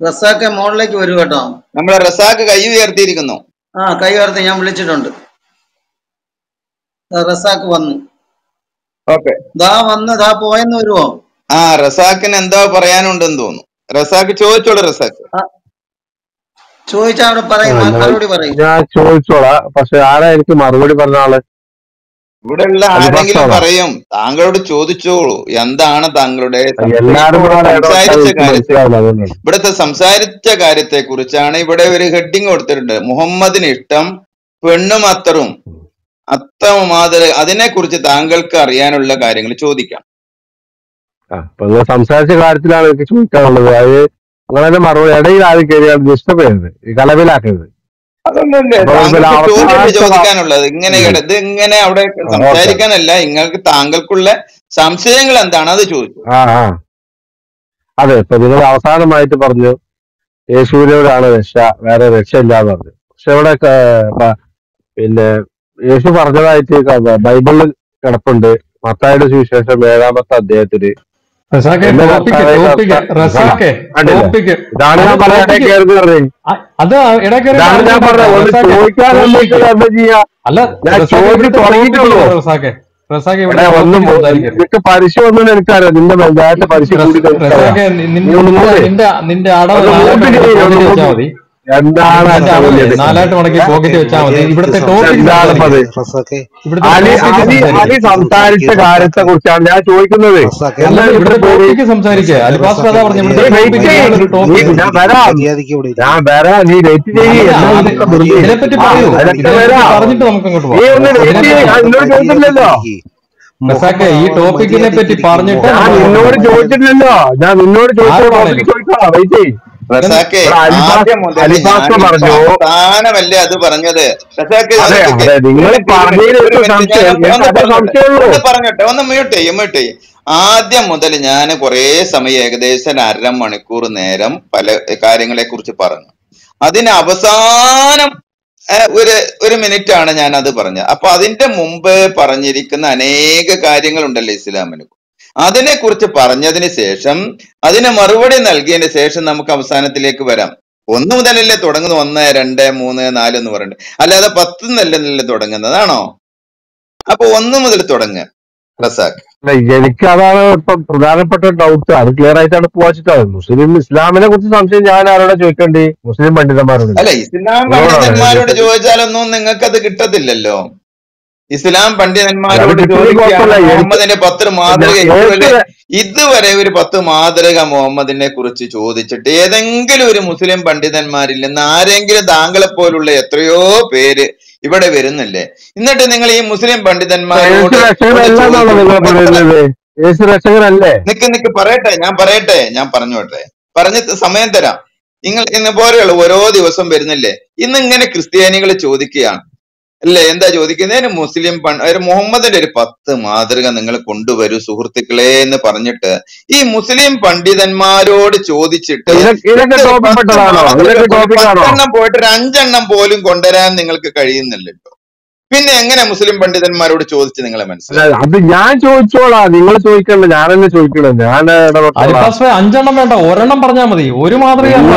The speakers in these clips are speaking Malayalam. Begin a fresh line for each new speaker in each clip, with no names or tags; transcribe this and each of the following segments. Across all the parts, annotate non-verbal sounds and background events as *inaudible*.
റസാക്കെ മോളിലേക്ക് വരൂ കേട്ടോ.
നമ്മളെ റസാക്ക് കൈ ഉയർത്തിയിരിക്കുന്നു.
ആ കൈ ഉയർത്തി ഞാൻ വിളിച്ചിട്ടുണ്ട്. ദാ റസാക്ക് വന്നു.
ഓക്കെ.
ദാ വന്ന് ദാ പോയെന്ന് വരുവോ?
ആ റസാക്കിന് എന്താ പറയാനുണ്ടെന്ന് തോന്നുന്നു. റസാക്ക് ചോദിച്ചോളൂ
റസാക്ക് ചോദിച്ചാ അവിടെ പറയും മറുപടി പറയും.
ഞാൻ ചോദിച്ചോളാം. പക്ഷെ ആരാ എനിക്ക് മറുപടി പറഞ്ഞ ആൾ?
ഇവിടെ ഉള്ള ആരെങ്കിലും പറയും താങ്കളോട് ചോദിച്ചോളൂ എന്താണ് താങ്കളുടെ സംസാരിച്ച കാര്യത്തെ ഇവിടുത്തെ സംസാരിച്ച കാര്യത്തെ കുറിച്ചാണ് ഇവിടെ ഒരു ഹെഡിങ് കൊടുത്തിട്ടുണ്ട്. മുഹമ്മദിന് ഇഷ്ടം പെണ്ണും അത്തറും. അത്ത മാതൃ അതിനെ കുറിച്ച് താങ്കൾക്ക് അറിയാനുള്ള കാര്യങ്ങൾ ചോദിക്കാം.
സംസാരിച്ച കാര്യത്തിലാണ് എനിക്ക് ചോദിക്കാനുള്ളത്. അത് അങ്ങനെ മറുപടി ഇടയിൽ ആദ്യം കയറിയാണ് ഡിസ്റ്റർബ് ചെയ്യരുത് കലവിലാക്കരുത്
അതൊന്നല്ലേ ചോദിക്കാനുള്ളത്? ഇങ്ങനെ ഇത് ഇങ്ങനെ അവിടെ സംസാരിക്കാനല്ല നിങ്ങൾക്ക് താങ്കൾക്കുള്ള സംശയങ്ങൾ എന്താണ്? അത് ചോദിച്ചു.
അതെ ഇപ്പൊ നിങ്ങൾ അവസാനമായിട്ട് പറഞ്ഞു യേശുവിനോടാണ് രക്ഷ വേറെ രക്ഷ എന്ന് പറഞ്ഞു. പക്ഷെ ഇവിടെ പിന്നെ യേശു പറഞ്ഞതായിട്ട് ബൈബിളിൽ കിടപ്പുണ്ട്. മത്തായുടെ സുവിശേഷം ഏഴാമത്തെ അധ്യായത്തിൽ
അത് അല്ല റസാഖെ റസാഖെ?
ഒന്നും നിനക്ക് എനിക്കറിയാം. നിന്റെ പഞ്ചായത്ത്
നീ നിന്റെ നിന്റെ അടവ് മതി. നാലായിട്ട് മടക്കി പോക്കറ്റ് വെച്ചാൽ മതി. ഇവിടുത്തെ
സംസാരിച്ച കാര്യത്തെ കുറിച്ചാണ് ഞാൻ ചോദിക്കുന്നത്.
ഇവിടുത്തെ ടോപ്പിക്ക് സംസാരിക്കുക അലിബാസ് കഥ പറഞ്ഞു
ഞാൻ വരാം. നീ
ഇതിനെപ്പറ്റി പറയൂ. പറഞ്ഞിട്ട് നമുക്ക് അങ്ങോട്ട് ഈ ടോപ്പിക്കിനെ പറ്റി പറഞ്ഞിട്ട്
ഞാൻ നിന്നോട് ചോദിച്ചിട്ടില്ലല്ലോ. ഞാൻ നിന്നോട് ചോദിച്ച പറഞ്ഞു
അത് പറഞ്ഞത്? പറഞ്ഞോട്ടെ ഒന്ന് മ്യൂട്ട് ചെയ്യും മ്യൂട്ട് ചെയ്യും ആദ്യം മുതൽ ഞാൻ കുറെ സമയം ഏകദേശം അര മണിക്കൂർ നേരം പല കാര്യങ്ങളെ കുറിച്ച് പറഞ്ഞു. അതിന് അവസാനം ഒരു ഒരു മിനിറ്റ് ആണ് ഞാൻ അത് പറഞ്ഞത്. അപ്പൊ അതിന്റെ മുമ്പ് പറഞ്ഞിരിക്കുന്ന അനേക കാര്യങ്ങളുണ്ടല്ലോ ഇസ്ലാമിന്. അതിനെ കുറിച്ച് പറഞ്ഞതിന് ശേഷം അതിന് മറുപടി നൽകിയതിന് ശേഷം നമുക്ക് അവസാനത്തിലേക്ക് വരാം. ഒന്ന് മുതലല്ലേ തുടങ്ങുന്നത്? ഒന്ന് രണ്ട് മൂന്ന് നാല് എന്ന് പറയുന്നത് അല്ലാതെ പത്ത് നിന്നല്ലേ തുടങ്ങുന്നതാണോ അപ്പൊ ഒന്ന് മുതൽ തുടങ്ങുക റസാഖ്.
എനിക്ക് അതാണ് ഇപ്പൊ പ്രധാനപ്പെട്ട ഡൗട്ട് അത് ക്ലിയർ ആയിട്ടാണ് പോവാച്ചിട്ടാണ് മുസ്ലിം ഇസ്ലാമിനെ കുറിച്ച് സംശയം ഞാൻ ആരോടെ ചോദിക്കേണ്ടി? മുസ്ലിം പണ്ഡിതന്മാരോട്.
അല്ല ഇസ്ലാം പണ്ഡിതന്മാരോട് ചോദിച്ചാലൊന്നും നിങ്ങൾക്ക് അത് കിട്ടത്തില്ലല്ലോ. ഇസ്ലാം പണ്ഡിതന്മാരോട് മുഹമ്മദിന്റെ പത്ത് മാതൃക ഇതുവരെ ഇതുവരെ ഒരു പത്ത് മാതൃക മുഹമ്മദിനെ കുറിച്ച് ചോദിച്ചിട്ട് ഏതെങ്കിലും ഒരു മുസ്ലിം പണ്ഡിതന്മാരിൽ നിന്ന് ആരെങ്കിലും താങ്കളെ പോലുള്ള എത്രയോ പേര് ഇവിടെ വരുന്നില്ലേ? എന്നിട്ട് നിങ്ങൾ ഈ മുസ്ലിം പണ്ഡിതന്മാരോട് നിക്ക് നിക്ക് പറയട്ടെ ഞാൻ പറയട്ടെ ഞാൻ പറഞ്ഞോട്ടെ. പറഞ്ഞ് സമയം തരാം. നിങ്ങൾ ഇന്ന് പോലെയുള്ള ഓരോ ദിവസം വരുന്നില്ലേ? ഇന്ന് ഇങ്ങനെ ക്രിസ്ത്യാനികൾ ചോദിക്കുകയാണ്. അല്ലേ? എന്താ ചോദിക്കുന്നതിന് മുസ്ലിം പൺ- ഒരു മുഹമ്മദിന്റെ ഒരു പത്ത് മാതൃക നിങ്ങൾ കൊണ്ടുവരൂ സുഹൃത്തുക്കളെ എന്ന് പറഞ്ഞിട്ട് ഈ മുസ്ലിം പണ്ഡിതന്മാരോട് ചോദിച്ചിട്ട് പത്തെണ്ണം പോയിട്ട് ഒരു അഞ്ചെണ്ണം പോലും കൊണ്ടുവരാൻ നിങ്ങൾക്ക് കഴിയുന്നില്ലല്ലോ. പിന്നെ എങ്ങനെ മുസ്ലിം പണ്ഡിതന്മാരോട് ചോദിച്ച് നിങ്ങളെ മനസ്സിലായി?
അത് ഞാൻ ചോദിച്ചോളാ. നിങ്ങൾ ചോദിക്കണ്ട ഞാനെന്നെ ചോദിക്കണം ഞാൻ
അഞ്ചെണ്ണം വേണ്ട. ഒരെണ്ണം പറഞ്ഞാൽ മതി. ഒരു മാതൃകയാണ്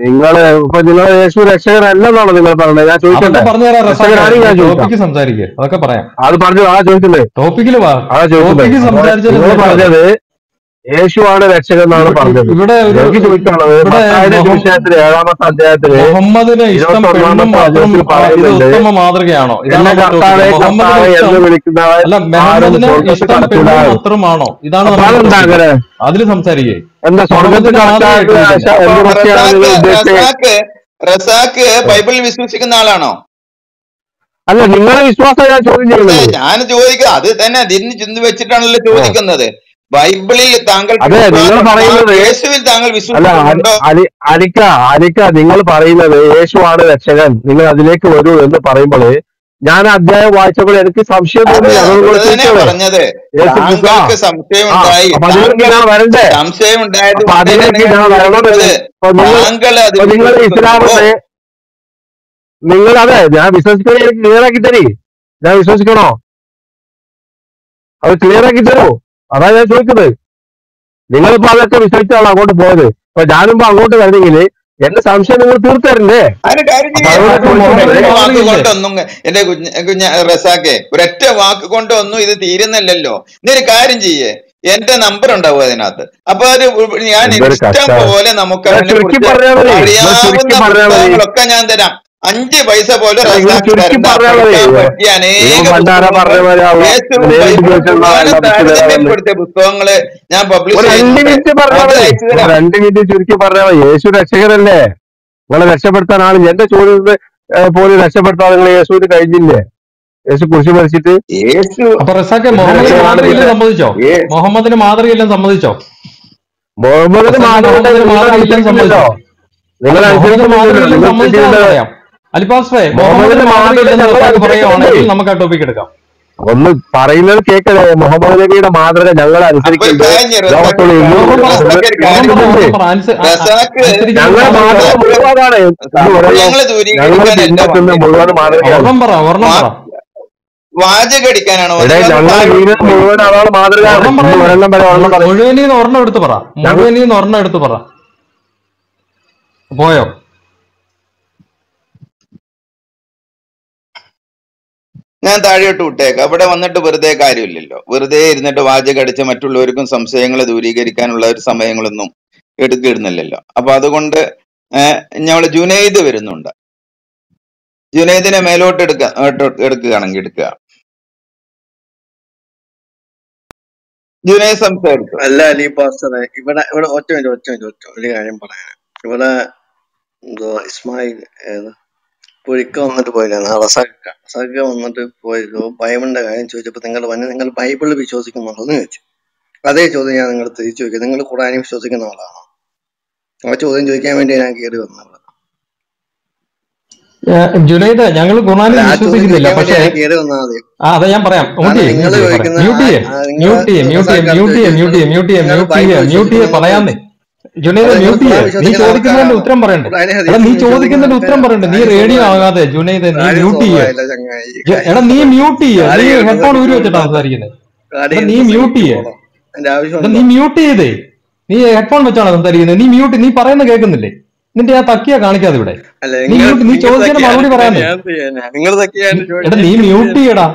നിങ്ങൾ ഇപ്പൊ നിങ്ങൾ യേശു രക്ഷകനല്ലെന്നാണോ നിങ്ങൾ പറഞ്ഞത്? ഞാൻ ചോദിക്കണ്ടേ ഞാൻ
സംസാരിക്കുക അതൊക്കെ പറയാം.
അത് പറഞ്ഞു ആ ചോദിക്കണ്ടേ
ടോപ്പിക്കിൽ വാ.
ആ ചോദിക്കുന്നത്
ടോപ്പിക്ക്
അപ്പൊ
സംസാരിച്ചാലും
പറഞ്ഞത് യേശുവാണ് രക്ഷകൻ എന്നാണ് പറഞ്ഞത്.
ഇവിടെ
എനിക്ക് ചോദിക്കാനുള്ളത് സുവിശേഷത്തിലെ ഏഴാമത്തെ അധ്യായത്തിൽ
മുഹമ്മദിന് ഇഷ്ടം ഉത്തമ മാതൃകയാണോ
എന്നെ കർത്താവെ കർത്താവെ എന്ന് വിളിക്കുന്നവൻ
മാത്രമാണോ? ഇതാണ്
അങ്ങനെ?
അതിൽ സംസാരിക്കേ.
എന്താ സ്വർഗത്തിൽ
റസാഖ് ബൈബിളിൽ വിശ്വസിക്കുന്ന ആളാണോ?
അല്ല നിങ്ങളുടെ വിശ്വാസം ഞാൻ ചോദ്യം ചെയ്യുന്നത്.
ഞാൻ ചോദിക്കുക അത് തന്നെ അതിന് ചിന്തി വെച്ചിട്ടാണല്ലോ ചോദിക്കുന്നത്. ബൈബിളിൽ താങ്കൾ
അതെ നിങ്ങൾ പറയുന്നത്
യേശുവിൽ താങ്കൾ
അലിക്ക അലിക്ക നിങ്ങൾ പറയുന്നത് യേശുവാണ് രക്ഷകൻ. നിങ്ങൾ അതിലേക്ക് വരൂ എന്ന് പറയുമ്പോൾ ഞാൻ അധ്യായം വായിച്ചപ്പോൾ എനിക്ക് സംശയം
പറഞ്ഞത്. താങ്കൾക്ക് സംശയം ഉണ്ടായി താങ്കൾ
വരണ്ടേ?
സംശയം ഉണ്ടായത് നിങ്ങൾ താങ്കൾ
നിങ്ങൾ അതെ ഞാൻ വിശ്വസിക്കണേ എനിക്ക് ക്ലിയർ ആക്കി തരി. ഞാൻ വിശ്വസിക്കണോ? അത് ക്ലിയർ ആക്കി തരൂ. അതാ ഞാൻ ചോദിക്കുന്നത്. നിങ്ങളിപ്പോ അതൊക്കെ വിശ്വസിച്ചാണ് അങ്ങോട്ട് പോയത്? അപ്പൊ ഞാനിപ്പോ അങ്ങോട്ട് വരണമെങ്കിൽ എന്റെ സംശയം നിങ്ങൾ തീർത്തരണ്ടേ
അതിന് കാര്യം
അപ്പൊ
ഒരൊറ്റ വാക്ക്
കൊണ്ട്
കൊണ്ടൊന്നും എന്റെ കുഞ്ഞ റസാക്കെ ഒരൊറ്റ വാക്ക് കൊണ്ടൊന്നും ഇത് തീരുന്നില്ലല്ലോ. നീ ഒരു കാര്യം ചെയ്യേ. എന്റെ നമ്പർ ഉണ്ടാവും അതിനകത്ത്. അപ്പൊ അത് ഞാൻ ഇഷ്ടം പോലെ നമുക്ക് അറിയാവുന്ന പുസ്തകങ്ങളൊക്കെ ഞാൻ തരാം. അഞ്ച് പൈസ പോലും പുസ്തകങ്ങൾ ഞാൻ പബ്ലിഷ്
രണ്ട് മിനിറ്റ് ചുരുക്കി പറഞ്ഞാൽ യേശു രക്ഷകരല്ലേ? നിങ്ങളെ രക്ഷപ്പെടുത്താൻ ആൾ എന്റെ ചോദ്യത്തിന് ഏഹ്, പോലും രക്ഷപ്പെടുത്താൻ നിങ്ങൾ യേശുവിന് കഴിഞ്ഞില്ലേ? യേശു കുറിച്ച് മരിച്ചിട്ട്
യേശു
അപ്പൊ റസാക്കെ
മുഹമ്മദിനെ
മുഹമ്മദിന് മാതൃകയില്ല
രക്ഷകനാണെങ്കിൽ
സമ്മതിച്ചോ? മുഹമ്മദിന് മാതൃകയെല്ലാം സമ്മതിച്ചോ?
മുഹമ്മദിന്
മാതൃകയെല്ലാം സമ്മതിച്ചോ?
നിങ്ങൾ അനുസരിക്കുന്നില്ലല്ലോ
മാതൃകയില്ല
നിങ്ങൾ
സമ്മതിച്ചാൽ
മുഹമ്മദിന്റെ മാതൃക
പറയുകയാണെങ്കിൽ നമുക്ക് ആ ടോപ്പിക് എടുക്കാം.
ഒന്ന് പറയുന്നത് കേൾക്കണേ മുഹമ്മദ് നബിയുടെ മാതൃക ഞങ്ങൾ അനുസരിക്കുന്നുണ്ട്. മാതൃക മുഴുവൻ അതാണ്.
മുഴുവനീന്ന് ഒരെണ്ണം എടുത്ത് പറ. മുഴുവനീന്ന് ഒരെണ്ണം എടുത്ത് പറ. പോയോ?
ഞാൻ താഴെയോട്ട് വിട്ടേക്കാം. അവിടെ വന്നിട്ട് വെറുതെ കാര്യമില്ലല്ലോ. വെറുതെ ഇരുന്നിട്ട് വാചകടിച്ച് മറ്റുള്ളവർക്കും സംശയങ്ങളെ ദൂരീകരിക്കാനുള്ള ഒരു സമയങ്ങളൊന്നും എടുക്കിടുന്നില്ലല്ലോ അപ്പൊ അതുകൊണ്ട് ഞങ്ങൾ ജുനൈദ് വരുന്നുണ്ട്. ജുനൈദിനെ മേലോട്ട് എടുക്ക എടുക്കുകയാണെങ്കിൽ എടുക്കുക. ജുനൈദ് സംസാരിച്ചു?
അല്ല അലി പാസ്റ്ററെ ഇവിടെ ഇവിടെ ഒറ്റ മിനിറ്റ് ഒറ്റ മിനിറ്റ് ഒറ്റ ഒരു കാര്യം പറയാൻ ഇവിടെ എന്തോ ഇസ്മായിൽ ഏത്? പുഴിക്ക വന്നിട്ട് പോയില്ലായിരുന്നു റസാക്ക റസാക്ക വന്നിട്ട് പോയി ബൈബിളിന്റെ കാര്യം ചോദിച്ചപ്പോ നിങ്ങൾ വന്ന് നിങ്ങൾ ബൈബിളിൽ വിശ്വസിക്കുന്നുണ്ടോ എന്ന് ചോദിച്ചു. അതേ ചോദ്യം ഞാൻ നിങ്ങൾ തിരിച്ചു ചോദിക്കും. നിങ്ങൾ ഖുറാനിൽ വിശ്വസിക്കുന്ന ആളാണോ? ആ ചോദ്യം ചോദിക്കാൻ വേണ്ടി ഞാൻ കയറി വന്നത്.
ജുനൈദ് ഞങ്ങൾ ഖുർആനിൽ വിശ്വസിക്കുന്നില്ല. പക്ഷേ ആ അതാ ഞാൻ പറയാം. മ്യൂട്ട് ചെയ്യേ മ്യൂട്ട് ചെയ്യേ മ്യൂട്ട് ചെയ്യേ മ്യൂട്ട് ചെയ്യേ മ്യൂട്ട് ചെയ്യേ മ്യൂട്ട് ചെയ്യേ മ്യൂട്ട് ചെയ്യേ മ്യൂട്ട് ചെയ്യേ പറയാന്നേ ജുനൈദ് മ്യൂട്ട് ചെയ്യേ. നീ ചോദിക്കുന്നതിന്റെ ഉത്തരം പറയണ്ടേ. എടാ നീ ചോദിക്കുന്നതിന്റെ ഉത്തരം പറയണ്ട. നീ റേഡിയോ ആകാതെ ജുനൈദ് നീ മ്യൂട്ട് ചെയ്യേ. എടാ നീ മ്യൂട്ട് ചെയ്യേ. നീ ഹെഡ്ഫോൺ ഊരി വെച്ചിട്ടാ സംസാരിക്കുന്നത് നീ മ്യൂട്ട് ചെയ്യേ. നീ മ്യൂട്ട് ചെയ്തേ. നീ ഹെഡ്ഫോൺ വെച്ചാണോ സംസാരിക്കുന്നത് നീ മ്യൂട്ട് നീ പറയുന്നത് കേൾക്കുന്നില്ലേ? നിന്റെ ആ തക്കിയ കാണിക്കാതെ ഇവിടെ. നീ
നിങ്ങൾ
മ്യൂട്ട് നീ
നിങ്ങൾ
ചോദിച്ചതിന് മറുപടി
തക്കിയാണ്
എടാ നീ മ്യൂട്ട് ചെയ്യടാ.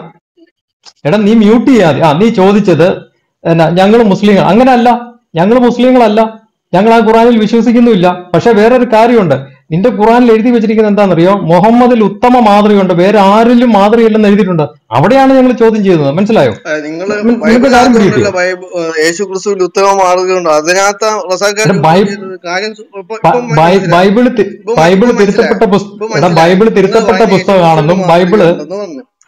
എടാ നീ മ്യൂട്ട് ചെയ്യാതെ ആ നീ ചോദിച്ചത് ഞങ്ങൾ മുസ്ലിങ്ങൾ അങ്ങനല്ല. ഞങ്ങൾ മുസ്ലിങ്ങളല്ല. ഞങ്ങൾ ആ ഖുറാനിൽ വിശ്വസിക്കുന്നുമില്ല. പക്ഷെ വേറൊരു കാര്യമുണ്ട്. നിന്റെ ഖുറാനിൽ എഴുതി വെച്ചിരിക്കുന്നത് എന്താണെന്നറിയോ? മുഹമ്മദിൽ ഉത്തമ മാതൃകയുണ്ട്. വേറെ ആരിലും മാതൃകയില്ലെന്ന് എഴുതിയിട്ടുണ്ട്. അവിടെയാണ് ഞങ്ങൾ ചോദ്യം ചെയ്യുന്നത്. മനസ്സിലായോ?
നിങ്ങൾ ഉത്തമ അതിനകത്ത് ബൈബിൾ
തിരുത്തപ്പെട്ട പുസ്തകം
ബൈബിൾ
തിരുത്തപ്പെട്ട പുസ്തകമാണെന്നും ബൈബിൾ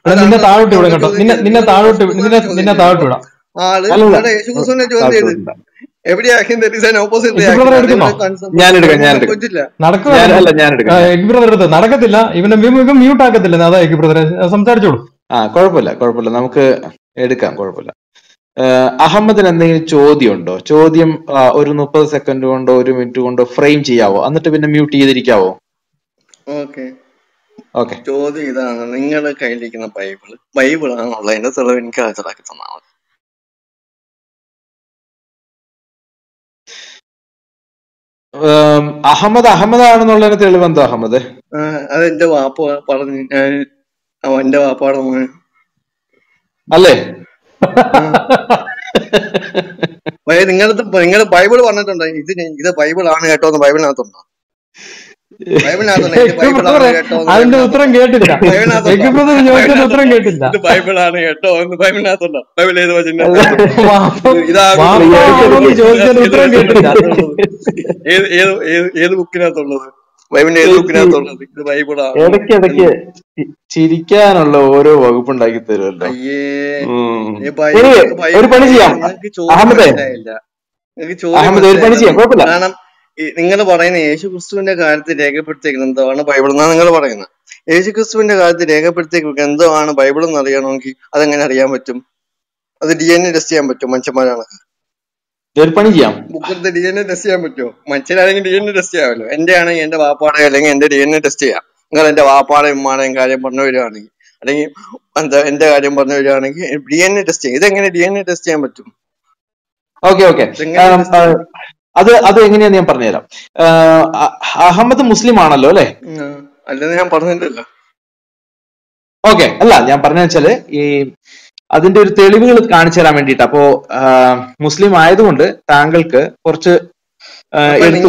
നിന്നെ താഴോട്ട് വിടാം
അവിടെ
കേട്ടോ. നിന്നെ നിന്നെ താഴോട്ട് നിന്നെ നിന്നെ താഴോട്ട് വിടാം
ആൾ ചോദ്യം
നടക്കത്തില്ല. ഇവനെ മ്യൂട്ട് ആക്കത്തില്ല അതാ എഗ് ബ്രദറെ സംസാരിച്ചോളൂ.
ആ കുഴപ്പമില്ല കുഴപ്പമില്ല. നമുക്ക് എടുക്കാം കുഴപ്പമില്ല. അഹമ്മദിന് എന്തെങ്കിലും ചോദ്യം ഉണ്ടോ ചോദ്യം ഒരു മുപ്പത് സെക്കൻഡ് കൊണ്ടോ ഒരു മിനിറ്റ് കൊണ്ടോ ഫ്രെയിം ചെയ്യാവോ? എന്നിട്ട് പിന്നെ മ്യൂട്ട് ചെയ്തിരിക്കാവോ?
ഓക്കെ.
ഓക്കെ.
ചോദ്യം ഇതാണ്. നിങ്ങളുടെ കയ്യിലിരിക്കുന്ന ബൈബിൾ ബൈബിൾ ആണുള്ളതിന്റെ തെളിവ് എനിക്ക് ഹാജരാക്കി തന്നാൽ മതി.
അഹമ്മദ് അഹമ്മദ് ആണെന്നുള്ളതിന് തെളിവ് എന്താ അഹമ്മദ്?
അതെന്റെ വാപ്പ പറഞ്ഞു ഞാൻ അവന്റെ വാപ്പാടെ
അല്ലേ?
നിങ്ങൾ നിങ്ങൾ ബൈബിൾ പറഞ്ഞിട്ടുണ്ടോ? ഇത് ഇത് ബൈബിൾ ആണ് കേട്ടോ എന്ന് ബൈബിളിനകത്തുണ്ടോ?
അതിന്റെ ഉത്തരം കേട്ടില്ല ചോദിച്ചതിന്റെ ഉത്തരം കേട്ടില്ല
ആണ് കേട്ടോ എന്ന് ബൈബിളിനകത്തുണ്ടോ ബൈബിൾ ഏത്
ചോദിച്ചതിന്റെ ഉത്തരം കേട്ടില്ല
ഏത് ബുക്കിനകത്തുള്ളത്? ബൈബിളിന്റെ ഏത്
ചി- ചി-
ബുക്കിനകത്തുള്ളത്? ഇത് ബൈബിളാണ്.
ഇടയ്ക്ക് ഇടയ്ക്ക് ചിരിക്കാനുള്ള ഓരോ വകുപ്പ് ഉണ്ടാക്കി തരുമല്ലോ.
അയ്യേ. ഈ ബൈബിൾ
ഒരു പണി ചെയ്യാം. അഹമ്മദ്. ഒരു പണി ചെയ്യാം. കുഴപ്പമില്ല.
നിങ്ങൾ പറയുന്ന യേശു ക്രിസ്തുവിന്റെ കാര്യത്തിൽ രേഖപ്പെടുത്തിയ ഗ്രന്ഥമാണ് ബൈബിൾ എന്നാണ് നിങ്ങൾ പറയുന്നത്. യേശു ക്രിസ്തുവിന്റെ കാര്യത്തിൽ രേഖപ്പെടുത്തിയ ഗ്രന്ഥമാണ് ബൈബിൾ എന്ന് അറിയണമെങ്കിൽ അതെങ്ങനെ അറിയാൻ പറ്റും? അത് ഡി എൻ എ ടെസ്റ്റ് ചെയ്യാൻ പറ്റും മനുഷ്യന്മാരാണ്
ഒരു പണി ചെയ്യാം.
ബുക്കിന്റെ ഡി എൻ എ ടെസ്റ്റ് ചെയ്യാൻ പറ്റുമോ? മനുഷ്യരാണെങ്കിൽ ഡി എൻ എ ടെസ്റ്റ് ചെയ്യാമല്ലോ. എന്റെ ആണെങ്കിൽ എന്റെ വാപ്പാടെ അല്ലെങ്കിൽ എന്റെ ഡി എൻ എ ടെസ്റ്റ് ചെയ്യാം. നിങ്ങൾ എന്റെ വാപ്പാടെയും ഉമ്മാടെയും കാര്യം പറഞ്ഞു വരികയാണെങ്കിൽ അല്ലെങ്കിൽ എന്താ എന്റെ കാര്യം പറഞ്ഞു വരികയാണെങ്കിൽ ഡി എൻ എ ടെസ്റ്റ് ചെയ്യാം. ഇതെങ്ങനെ ഡി എൻ എ ടെസ്റ്റ് ചെയ്യാൻ പറ്റും?
Okay okay. അത് അത് എങ്ങനെയാന്ന് ഞാൻ പറഞ്ഞുതരാം. അഹമ്മദ് മുസ്ലിം ആണല്ലോ അല്ലെ.
അല്ലെന്ന് ഞാൻ പറഞ്ഞിട്ടില്ല.
ഓക്കെ അല്ല ഞാൻ പറഞ്ഞ വെച്ചാൽ ഈ അതിന്റെ ഒരു തെളിവുകൾ കാണിച്ചു തരാൻ വേണ്ടിട്ട് അപ്പോ മുസ്ലിം ആയതുകൊണ്ട് താങ്കൾക്ക് കുറച്ച്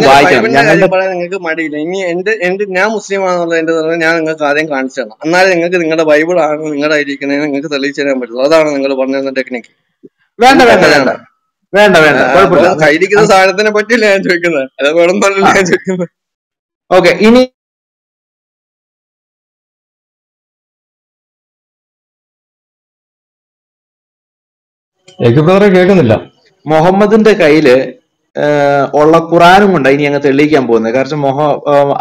വായിക്കാം
എടുത്ത്
പറയാൻ നിങ്ങൾക്ക് മടിയില്ല. ഇനി എന്റെ എന്റെ ഞാൻ മുസ്ലിം ആണെന്നുള്ള എന്റെ തെളിവ് ഞാൻ നിങ്ങൾക്ക് ആദ്യം കാണിച്ചു തരണം എന്നാലും നിങ്ങൾക്ക് നിങ്ങളുടെ ബൈബിൾ ആണ് നിങ്ങളുടെ ഇരിക്കുന്നത് നിങ്ങൾക്ക് തെളിയിച്ചു തരാൻ പറ്റുള്ളൂ. അതാണ് നിങ്ങൾ പറഞ്ഞിരുന്ന ടെക്നിക്ക്
വേണ്ട വേണ്ട. വേണ്ട. വേണ്ട വേണ്ട
കഴിക്കുന്ന
കുഴപ്പമില്ല.
സാധനത്തിനെ പറ്റിയില്ല ഞാൻ ചോദിക്കുന്നത്? അത് വേണം പറഞ്ഞില്ല ഞാൻ ചോദിക്കുന്നത്.
ഓക്കെ ഇനി
ബ്രദറെ കേൾക്കുന്നില്ല.
മുഹമ്മദിന്റെ കയ്യിൽ ഉള്ള ഖുറാനും കൊണ്ട് ഇനി അങ്ങ് തെളിയിക്കാൻ പോകുന്നത്. കാരണം മൊഹ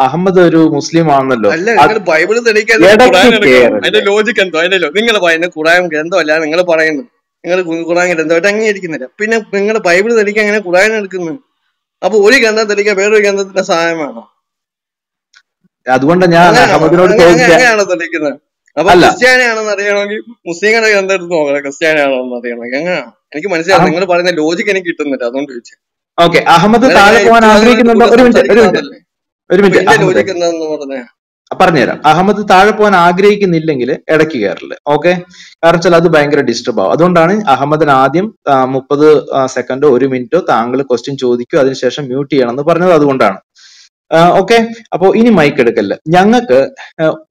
അഹമ്മദ് ഒരു മുസ്ലിം ആണല്ലോ.
അല്ല ബൈബിൾ തെളിയിക്കാൻ ലോജിക്ക് എന്തോ? അതിന്റെ നിങ്ങൾ പറയുന്നത് ഖുറാൻ അല്ല നിങ്ങൾ പറയുന്നത്. നിങ്ങൾ ഖുറാൻ ഗ്രന്ഥമായിട്ട് അംഗീകരിക്കുന്നില്ല. പിന്നെ നിങ്ങൾ ബൈബിൾ തെളിക്കാൻ അങ്ങനെ ഖുറാൻ എടുക്കുന്നു? അപ്പൊ ഒരു ഗ്രന്ഥം തെളിക്കാൻ വേറൊരു ഗ്രന്ഥത്തിന്റെ സഹായം വേണം?
അതുകൊണ്ട് ഞാൻ
അങ്ങനെയാണോ? അങ്ങനെയാണോ അപ്പൊ ക്രിസ്ത്യാനിയാണെന്ന് അറിയണമെങ്കിൽ മുസ്ലിങ്ങളുടെ ഗ്രന്ഥം എടുത്ത് നോക്കണം. ക്രിസ്ത്യാനിയാണോ എന്ന് അറിയണമെങ്കിൽ എങ്ങനെയാണ് എനിക്ക് മനസ്സിലാവും നിങ്ങൾ പറയുന്ന ലോജിക്ക് എനിക്ക് കിട്ടുന്നില്ല. അതുകൊണ്ട് ചോദിച്ചു.
ഓക്കെ. അഹമ്മദ് താഴെ പോകാൻ ആഗ്രഹിക്കുന്നുണ്ടോ? ഒരു മിനിറ്റ് ഒരു മിനിറ്റ് ഒരു മിനിറ്റ്.
ലോജിക്ക് എന്താന്ന് പറഞ്ഞേ?
പറഞ്ഞുതരാം. അഹമ്മദ് താഴെ പോകാൻ ആഗ്രഹിക്കുന്നില്ലെങ്കിൽ ഇടയ്ക്ക് കയറില്ല ഓക്കെ കാരണം വെച്ചാൽ അത് ഭയങ്കര ഡിസ്റ്റർബ് ആവും. അതുകൊണ്ടാണ് അഹമ്മദിന് ആദ്യം മുപ്പത് സെക്കൻഡോ ഒരു മിനിറ്റോ താങ്കൾ ക്വസ്റ്റ്യൻ ചോദിക്കൂ അതിനുശേഷം മ്യൂട്ട് ചെയ്യണം എന്ന് പറഞ്ഞത് അതുകൊണ്ടാണ്. ഓക്കെ അപ്പോ ഇനി മൈക്ക് എടുക്കല്ല ഞങ്ങൾക്ക്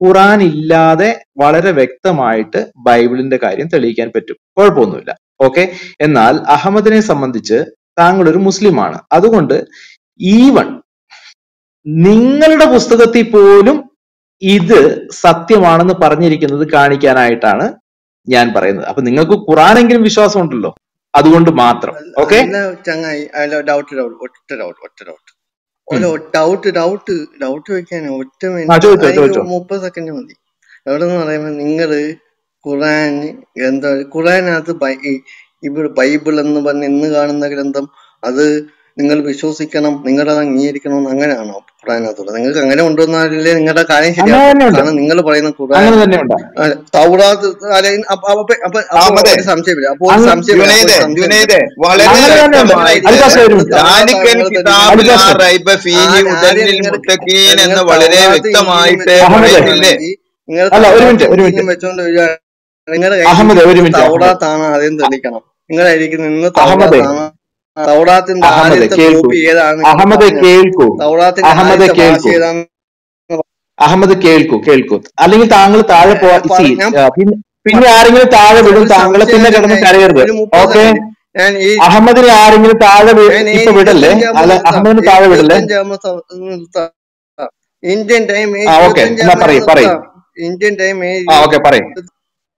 ഖുറാൻ ഇല്ലാതെ വളരെ വ്യക്തമായിട്ട് ബൈബിളിന്റെ കാര്യം തെളിയിക്കാൻ പറ്റും. കുഴപ്പമൊന്നുമില്ല. ഓക്കെ എന്നാൽ അഹമ്മദിനെ സംബന്ധിച്ച് താങ്കൾ ഒരു മുസ്ലിമാണ് അതുകൊണ്ട് ഈവൺ നിങ്ങളുടെ പുസ്തകത്തിൽ പോലും ഇത് സത്യമാണെന്ന് പറഞ്ഞിരിക്കുന്നത് കാണിക്കാനായിട്ടാണ് ഞാൻ പറയുന്നത്. അപ്പൊ നിങ്ങൾക്ക് ഖുറാനെങ്കിലും വിശ്വാസം ഉണ്ടല്ലോ അതുകൊണ്ട് മാത്രം. ഓക്കെ?
ചങ്ങായി ഡൗട്ട് ഡൗട്ട് ഒറ്റ ഡൗട്ട് ഒറ്റ ഡൗട്ട് ഡൗട്ട് ഡൗട്ട് ഡൗട്ട് വെക്കാൻ ഒറ്റ
ആ
മിനിറ്റ്
ചോദിച്ചോ.
മുപ്പത് സെക്കൻഡ് മതി. എന്ന് നിങ്ങൾ ഖുറാൻ എന്താ ഖുറാനകത്ത് ഇവിടെ ബൈബിൾ എന്ന് പറഞ്ഞ് ഇന്ന് കാണുന്ന ഗ്രന്ഥം അത് നിങ്ങൾ വിശ്വസിക്കണം നിങ്ങളത് അംഗീകരിക്കണം എന്ന് അങ്ങനെയാണോ ഖുറാനകത്തുള്ളത് നിങ്ങൾക്ക് അങ്ങനെ ഉണ്ടെന്നാലേ നിങ്ങളുടെ കാര്യം കാരണം നിങ്ങൾ പറയുന്ന ഖുറാൻ
അങ്ങനെ തന്നെ ഉണ്ട്.
അല്ല, തൗറാത്ത് അല്ല, അപ്പൊ അപ്പൊ അപ്പൊ അപ്പൊ
അഹമ്മദേ
ഒരു സംശയം വരും അപ്പൊ ഒരു
അങ്ങ്
സംശയം വരും അപ്പൊ
ജുനൈദെ
ഒരു സംശയം വരും
ജുനൈദെ വളരെ
അങ്ങനെ തന്നെ ഉണ്ട്.
വ്യക്തമായിട്ട്
അലിദാസ് ഒരു മിനിറ്റ്
ദാലിക്കൽ
നിങ്ങൾ
കിതാബിൽ ആ
തെളിയിക്കണം
അലിദാസ്
റൈബ ഫീഹി
ആദ്യം ആദ്യം
ഉദല്ലിൽ
നിങ്ങൾ
മുത്തഖീൻ
നിങ്ങൾ
എന്ന് വളരെ വ്യക്തമായിട്ട്
വെച്ചോണ്ട്
അഹമ്മദേ.
പറയുന്നില്ലേ
വരികയാണെങ്കിൽ നിങ്ങൾ
ഒരു മിനിറ്റ് ഒരു മിനിറ്റ്.
വെച്ചോണ്ട് വരികയാണെങ്കിൽ നിങ്ങളുടെ കയ്യിൽ
അഹമ്മദ് ഒരു മിനിറ്റ് അഹമ്മദ്.
തൗറാത്താണ് ആദ്യം തെളിയിക്കണം. നിങ്ങളായിരിക്കും
നിന്ന്
തൗറാത്താണ് തൗറാത്തിന്റെ
അഹമ്മദ്
ആദ്യത്തെ
കേൾക്കൂ.
കോപ്പി
അഹമ്മദ് കേൾക്കൂ. അഹമ്മദ് കേൾക്കൂ. അഹമ്മദ് കേൾക്കൂ കേൾക്കൂ. അല്ലെങ്കിൽ താങ്കൾ താഴെ
പോവാ.
പിന്നെ ആരെങ്കിലും താഴെ വിടും താങ്കളെ പിന്നെ കിടന്ന് കരയരുത്. ഓക്കെ? അഹമ്മദിനെ ആരെങ്കിലും താഴെ ഇപ്പൊ വിടല്ലേ? അല്ല അഹമ്മദിന് താഴെ വിടല്ലേ?
Indian time
okay. എന്നാ പറയും പറയ്.
ഇന്ത്യൻ ടൈം
ഓക്കെ പറയും.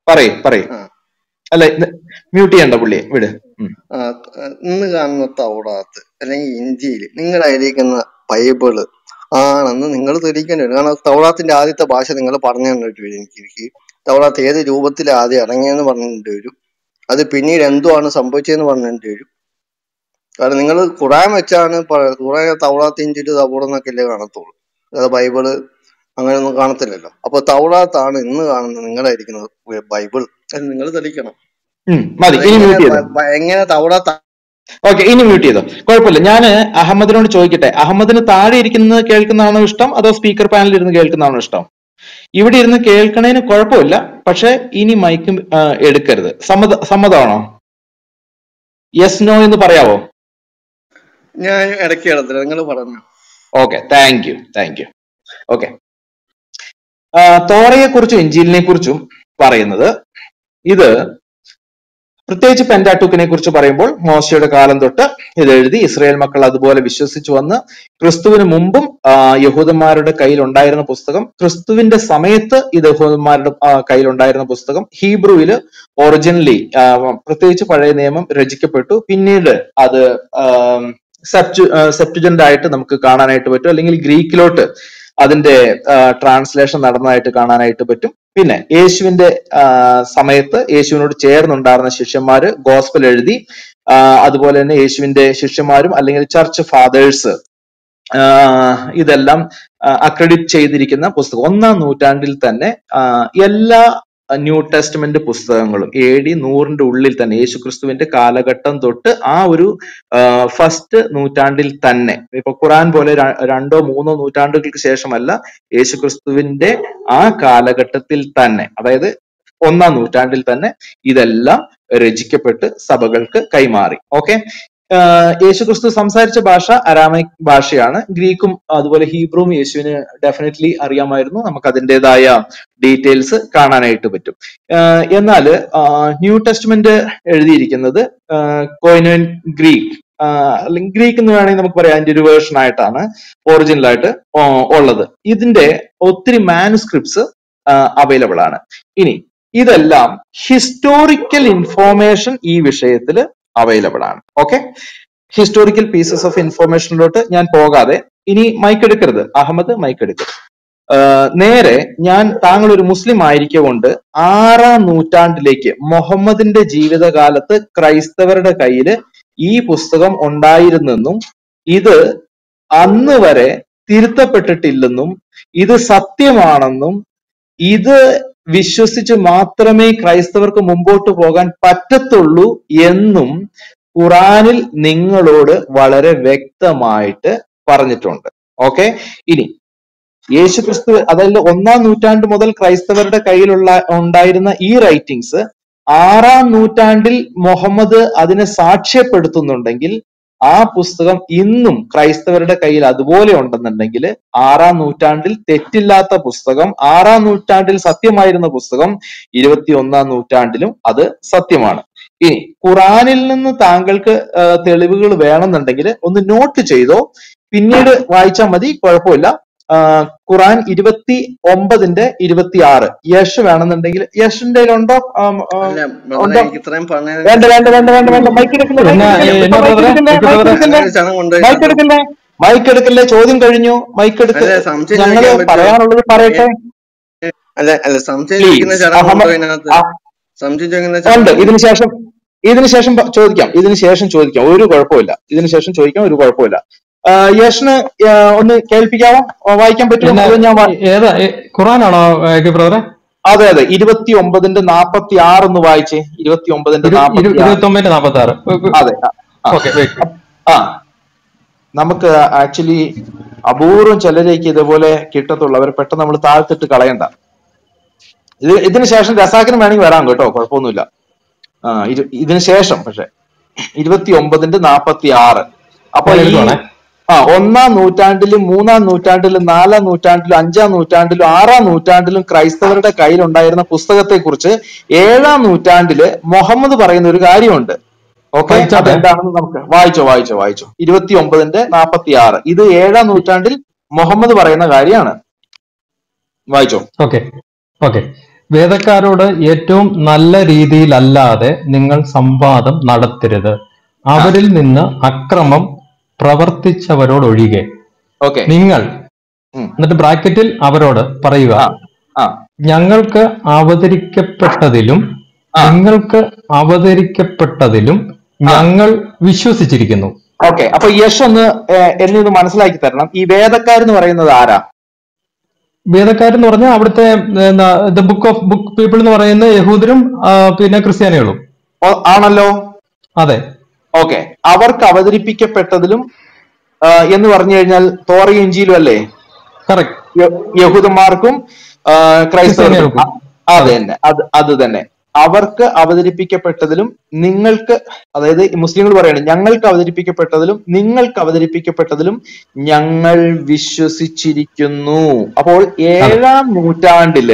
പറയും പറയും. അല്ല മ്യൂട്ട് ചെയ്യണ്ട പുള്ളിയെ വിട്.
ഇന്ന് കാണുന്ന തൗറാത്ത് അല്ലെങ്കിൽ ഇന്ത്യയിൽ നിങ്ങൾ കയ്യിലിരിക്കുന്ന ബൈബിൾ ആണെന്ന് നിങ്ങൾ തെളിയിക്കേണ്ടി വരും. കാരണം തൗറാത്തിന്റെ ആദ്യത്തെ ഭാഷ നിങ്ങൾ പറഞ്ഞു തന്നിട്ട് വരും എനിക്ക്. തവളാത്ത് ഏത് രൂപത്തിൽ ആദ്യം ഇറങ്ങിയെന്ന് പറഞ്ഞിട്ട് വരും. അത് പിന്നീട് എന്തുവാണ് സംഭവിച്ചതെന്ന് പറഞ്ഞിട്ട് വരും. കാരണം നിങ്ങൾ ഖുറാൻ വെച്ചാണ് കുറേ തൗറാത്ത് ഇഞ്ചിൽ തൗറന്നൊക്കെ അല്ലേ കാണത്തുള്ളൂ. അതായത് ബൈബിൾ അങ്ങനെയൊന്നും കാണത്തില്ലല്ലോ. അപ്പൊ തൗറാത്താണ് ഇന്ന് കാണുന്നത് നിങ്ങളായിരിക്കുന്നത് ബൈബിൾ അത് നിങ്ങൾ തെളിയിക്കണം
മതി. ഇനി മ്യൂട്ട് ചെയ്തോ?
എങ്ങനെ തവണ
ഓക്കെ ഇനി മ്യൂട്ട് ചെയ്തോ? കുഴപ്പമില്ല. ഞാൻ അഹമ്മദിനോട് ചോദിക്കട്ടെ. അഹമ്മദിന് താഴെ ഇരിക്കുന്നത് കേൾക്കുന്നതാണോ ഇഷ്ടം? അതോ സ്പീക്കർ പാനലിൽ ഇരുന്ന് കേൾക്കുന്നതാണോ ഇഷ്ടം? ഇവിടെ ഇരുന്ന് കേൾക്കണേന് കുഴപ്പമില്ല. പക്ഷെ ഇനി മൈക്ക് എടുക്കരുത്. സമ്മത സമ്മതമാണോ? യെസ് നോ എന്ന് പറയാവോ?
ഞാൻ ഇടയ്ക്ക് നിങ്ങൾ പറഞ്ഞു.
Okay thank you thank you okay തോറയെ കുറിച്ചും ഇഞ്ചിലിനെ കുറിച്ചും പറയുന്നത് ഇത് പ്രത്യേകിച്ച് പെന്റാട്ടൂക്കിനെ കുറിച്ച് പറയുമ്പോൾ മോശയുടെ കാലം തൊട്ട് ഇത് എഴുതി ഇസ്രായേൽ മക്കൾ അതുപോലെ വിശ്വസിച്ചു വന്ന് ക്രിസ്തുവിന് മുമ്പും യഹൂദന്മാരുടെ കയ്യിൽ ഉണ്ടായിരുന്ന പുസ്തകം ക്രിസ്തുവിന്റെ സമയത്ത് ഇത് യഹൂദന്മാരുടെ കയ്യിൽ ഉണ്ടായിരുന്ന പുസ്തകം ഹീബ്രുവിൽ ഒറിജിനലി പ്രത്യേകിച്ച് പഴയ നിയമം രചിക്കപ്പെട്ടു. പിന്നീട് അത് സെപ്റ്റു സെപ്റ്റുജന്റ് ആയിട്ട് നമുക്ക് കാണാനായിട്ട് പറ്റും. അല്ലെങ്കിൽ ഗ്രീക്കിലോട്ട് അതിന്റെ ട്രാൻസ്ലേഷൻ നടന്നതായിട്ട് കാണാനായിട്ട് പറ്റും. പിന്നെ യേശുവിന്റെ സമയത്ത് യേശുവിനോട് ചേർന്നുണ്ടായിരുന്ന ശിഷ്യന്മാര് ഗോസ്പൽ എഴുതി അതുപോലെ തന്നെ യേശുവിന്റെ ശിഷ്യന്മാരും അല്ലെങ്കിൽ ചർച്ച് ഫാദേഴ്സ് ഇതെല്ലാം അക്രഡിറ്റ് ചെയ്തിരിക്കുന്ന പുസ്തകം. ഒന്നാം നൂറ്റാണ്ടിൽ തന്നെ എല്ലാ ന്യൂ ടെസ്റ്റ്മെന്റ് പുസ്തകങ്ങളും എ ഡി നൂറിന്റെ ഉള്ളിൽ തന്നെ യേശുക്രിസ്തുവിന്റെ കാലഘട്ടം തൊട്ട് ആ ഒരു ഫസ്റ്റ് നൂറ്റാണ്ടിൽ തന്നെ. ഇപ്പൊ ഖുറാൻ പോലെ രണ്ടോ മൂന്നോ നൂറ്റാണ്ടുകൾക്ക് ശേഷമല്ല യേശുക്രിസ്തുവിന്റെ ആ കാലഘട്ടത്തിൽ തന്നെ. അതായത് ഒന്നാം നൂറ്റാണ്ടിൽ തന്നെ ഇതെല്ലാം രചിക്കപ്പെട്ട് സഭകൾക്ക് കൈമാറി. ഓക്കെ യേശുക്രിസ്തു സംസാരിച്ച ഭാഷ അരാമിക് ഭാഷയാണ്. ഗ്രീക്കും അതുപോലെ ഹീബ്രുവും യേശുവിന് ഡെഫിനറ്റ്ലി അറിയാമായിരുന്നു. നമുക്ക് അതിന്റെതായ ഡീറ്റെയിൽസ് കാണാനായിട്ട് പറ്റും. എന്നാൽ ന്യൂ ടെസ്റ്റ്മെന്റ് എഴുതിയിരിക്കുന്നത് കോയിനോൻ ഗ്രീക്ക് അല്ലെങ്കിൽ ഗ്രീക്ക് എന്ന് വേണമെങ്കിൽ നമുക്ക് പറയാം. അതിന്റെ ഒരു വേർഷൻ ആയിട്ടാണ് ഒറിജിനൽ ആയിട്ട് ഉള്ളത്. ഇതിന്റെ ഒത്തിരി മാനുസ്ക്രിപ്റ്റ്സ് അവൈലബിൾ ആണ്. ഇനി ഇതെല്ലാം ഹിസ്റ്റോറിക്കൽ ഇൻഫോർമേഷൻ ഈ വിഷയത്തിൽ അവൈലബിൾ ആണ്. ഓക്കെ ഹിസ്റ്റോറിക്കൽ പീസസ് ഓഫ് ഇൻഫോർമേഷനിലോട്ട് ഞാൻ പോകാതെ ഇനി മൈക്ക് എടുക്കരുത്. അഹമ്മദ് മൈക്ക് എടുക്കരുത് നേരെ ഞാൻ താങ്കൾ ഒരു മുസ്ലിം ആയിരിക്കൊണ്ട് ആറാം നൂറ്റാണ്ടിലേക്ക് മുഹമ്മദിന്റെ ജീവിതകാലത്ത് ക്രൈസ്തവരുടെ കയ്യിൽ ഈ പുസ്തകം ഉണ്ടായിരുന്നെന്നും ഇത് അന്ന് വരെ തിരുത്തപ്പെട്ടിട്ടില്ലെന്നും ഇത് സത്യമാണെന്നും ഇത് വിശ്വസിച്ച് മാത്രമേ ക്രൈസ്തവർക്ക് മുമ്പോട്ട് പോകാൻ പറ്റത്തുള്ളൂ എന്നും ഖുറാനിൽ നിങ്ങളോട് വളരെ വ്യക്തമായിട്ട് പറഞ്ഞിട്ടുണ്ട്. ഓക്കെ? ഇനി യേശുക്രിസ്തു അതായത് ഒന്നാം നൂറ്റാണ്ട് മുതൽ ക്രൈസ്തവരുടെ കയ്യിലുള്ള ഉണ്ടായിരുന്ന ഈ റൈറ്റിങ്സ് ആറാം നൂറ്റാണ്ടിൽ മുഹമ്മദ് അതിനെ സാക്ഷ്യപ്പെടുത്തുന്നുണ്ടെങ്കിൽ ആ പുസ്തകം ഇന്നും ക്രൈസ്തവരുടെ കയ്യിൽ അതുപോലെ ഉണ്ടെന്നുണ്ടെങ്കിൽ ആറാം നൂറ്റാണ്ടിൽ തെറ്റില്ലാത്ത പുസ്തകം ആറാം നൂറ്റാണ്ടിൽ സത്യമായിരുന്ന പുസ്തകം ഇരുപത്തി ഒന്നാം നൂറ്റാണ്ടിലും അത് സത്യമാണ്. ഇനി ഖുറാനിൽ നിന്ന് താങ്കൾക്ക് തെളിവുകൾ വേണമെന്നുണ്ടെങ്കിൽ ഒന്ന് നോട്ട് ചെയ്തോ? പിന്നീട് വായിച്ചാൽ മതി കുഴപ്പമില്ല. ഖുറാൻ ഇരുപത്തി ഒമ്പതിന്റെ ഇരുപത്തി ആറ് യശ് വേണമെന്നുണ്ടെങ്കിൽ യഷിന്റെ ഉണ്ടോ? വേണ്ട വേണ്ട വേണ്ട വേണ്ട വേണ്ട. മൈക്ക് എടുക്കല്ലേ മൈക്ക് എടുക്കില്ലേ മൈക്ക് എടുക്കല്ലേ ചോദ്യം കഴിഞ്ഞു. മൈക്ക് എടുക്ക്.
ഞങ്ങൾ ഞങ്ങൾ
പറയാനുള്ളത് പറയട്ടെ?
അല്ല അല്ല സംശയം ചോദിക്കുന്ന
പ്ലീസ്.
ചടങ്ങ് ഉണ്ടോ
അഹമ്മദ്
ഇതിനകത്ത്?
ആ,
സംശയം ചോദിക്കുന്ന
ഉണ്ട്
ചടങ്ങ്
ഇതിന് ശേഷം ഇതിന് ശേഷം പ- ചോദിക്കാം. ഇതിനുശേഷം ചോദിക്കാം. ഒരു കുഴപ്പമില്ല. ഇതിനുശേഷം ചോദിക്കാം ഒരു കുഴപ്പമില്ല. ആ, ഒന്ന് കേൾപ്പിക്കാമോ വായിക്കാൻ പറ്റുമോ? ഞാൻ
ഏതാ? ഖുറാനാണോ ബ്രദറെ?
അതെ അതെ. ഇരുപത്തി ഒമ്പതിന്റെ നാപ്പത്തി ആറ് ഒന്ന് വായിച്ചേ ഇരുപത്തി ഒമ്പതിന്റെ
ഇരുപത്തി ഒമ്പതിന്റെ നാപ്പത്തി ആറ്
അതെ. ആ, നമുക്ക് ആക്ച്വലി അപൂർവം ചിലരേക്ക് ഇതുപോലെ കിട്ടത്തുള്ളൂ. അവർ പെട്ടെന്ന് നമ്മൾ താഴ്ത്തിട്ട് കളയണ്ട. ഇത് ഇതിന് ശേഷം രസാക്കിന് വേണമെങ്കിൽ വരാം കേട്ടോ. കുഴപ്പമൊന്നുമില്ല. ആ ഇതിന് ശേഷം പക്ഷെ. ഇരുപത്തി ഒമ്പതിന്റെ നാപ്പത്തി ആറ് അപ്പൊ ആ ഒന്നാം നൂറ്റാണ്ടിലും മൂന്നാം നൂറ്റാണ്ടിലും നാലാം നൂറ്റാണ്ടിലും അഞ്ചാം നൂറ്റാണ്ടിലും ആറാം നൂറ്റാണ്ടിലും ക്രൈസ്തവരുടെ കയ്യിലുണ്ടായിരുന്ന പുസ്തകത്തെ കുറിച്ച് ഏഴാം നൂറ്റാണ്ടിൽ മുഹമ്മദ് പറയുന്ന ഒരു കാര്യമുണ്ട്. ഓക്കെ? അതെന്താണെന്ന് നമുക്ക് വായിച്ചോ വായിച്ചോ വായിച്ചോ. ഇരുപത്തി ഒമ്പതിന്റെ നാപ്പത്തി ആറ് ഇത് ഏഴാം നൂറ്റാണ്ടിൽ മുഹമ്മദ് പറയുന്ന കാര്യമാണ്. വായിച്ചോ.
ഓക്കെ. ഓക്കെ. വേദക്കാരോട് ഏറ്റവും നല്ല രീതിയിലല്ലാതെ നിങ്ങൾ സംവാദം നടത്തരുത്. അവരിൽ നിന്ന് അക്രമം പ്രവർത്തിച്ചവരോടൊഴികെ.
ഓക്കെ.
നിങ്ങൾ എന്നിട്ട് ബ്രാക്കറ്റിൽ അവരോട് പറയുക ഞങ്ങൾക്ക് അവതരിക്കപ്പെട്ടതിലും നിങ്ങൾക്ക് അവതരിക്കപ്പെട്ടതിലും ഞങ്ങൾ വിശ്വസിച്ചിരിക്കുന്നു.
ഓക്കെ. അപ്പൊ യശ് ഒന്ന് എന്നെ ഒന്ന് മനസ്സിലാക്കി തരണം. ഈ വേദക്കാരെന്ന് പറയുന്നത് ആരാ?
വേദക്കാരെന്ന് പറഞ്ഞാൽ അവിടുത്തെ the book of book people എന്ന് പറയുന്ന യഹൂദരും പിന്നെ ക്രിസ്ത്യാനികളും.
ആണല്ലോ.
അതെ.
ഓക്കെ. അവർക്ക് അവതരിപ്പിക്കപ്പെട്ടതിലും എന്ന് പറഞ്ഞു കഴിഞ്ഞാൽ തോറയും ഇഞ്ചിയിലും അല്ലേ? യഹൂദന്മാർക്കും ക്രൈസ്തവർക്കും. അതെ തന്നെ. അത് അത് തന്നെ. അവർക്ക് അവതരിപ്പിക്കപ്പെട്ടതിലും നിങ്ങൾക്ക് അതായത് മുസ്ലിങ്ങൾ പറയുന്നത് ഞങ്ങൾക്ക് അവതരിപ്പിക്കപ്പെട്ടതിലും നിങ്ങൾക്ക് അവതരിപ്പിക്കപ്പെട്ടതിലും ഞങ്ങൾ വിശ്വസിച്ചിരിക്കുന്നു. അപ്പോൾ ഏഴാം നൂറ്റാണ്ടിൽ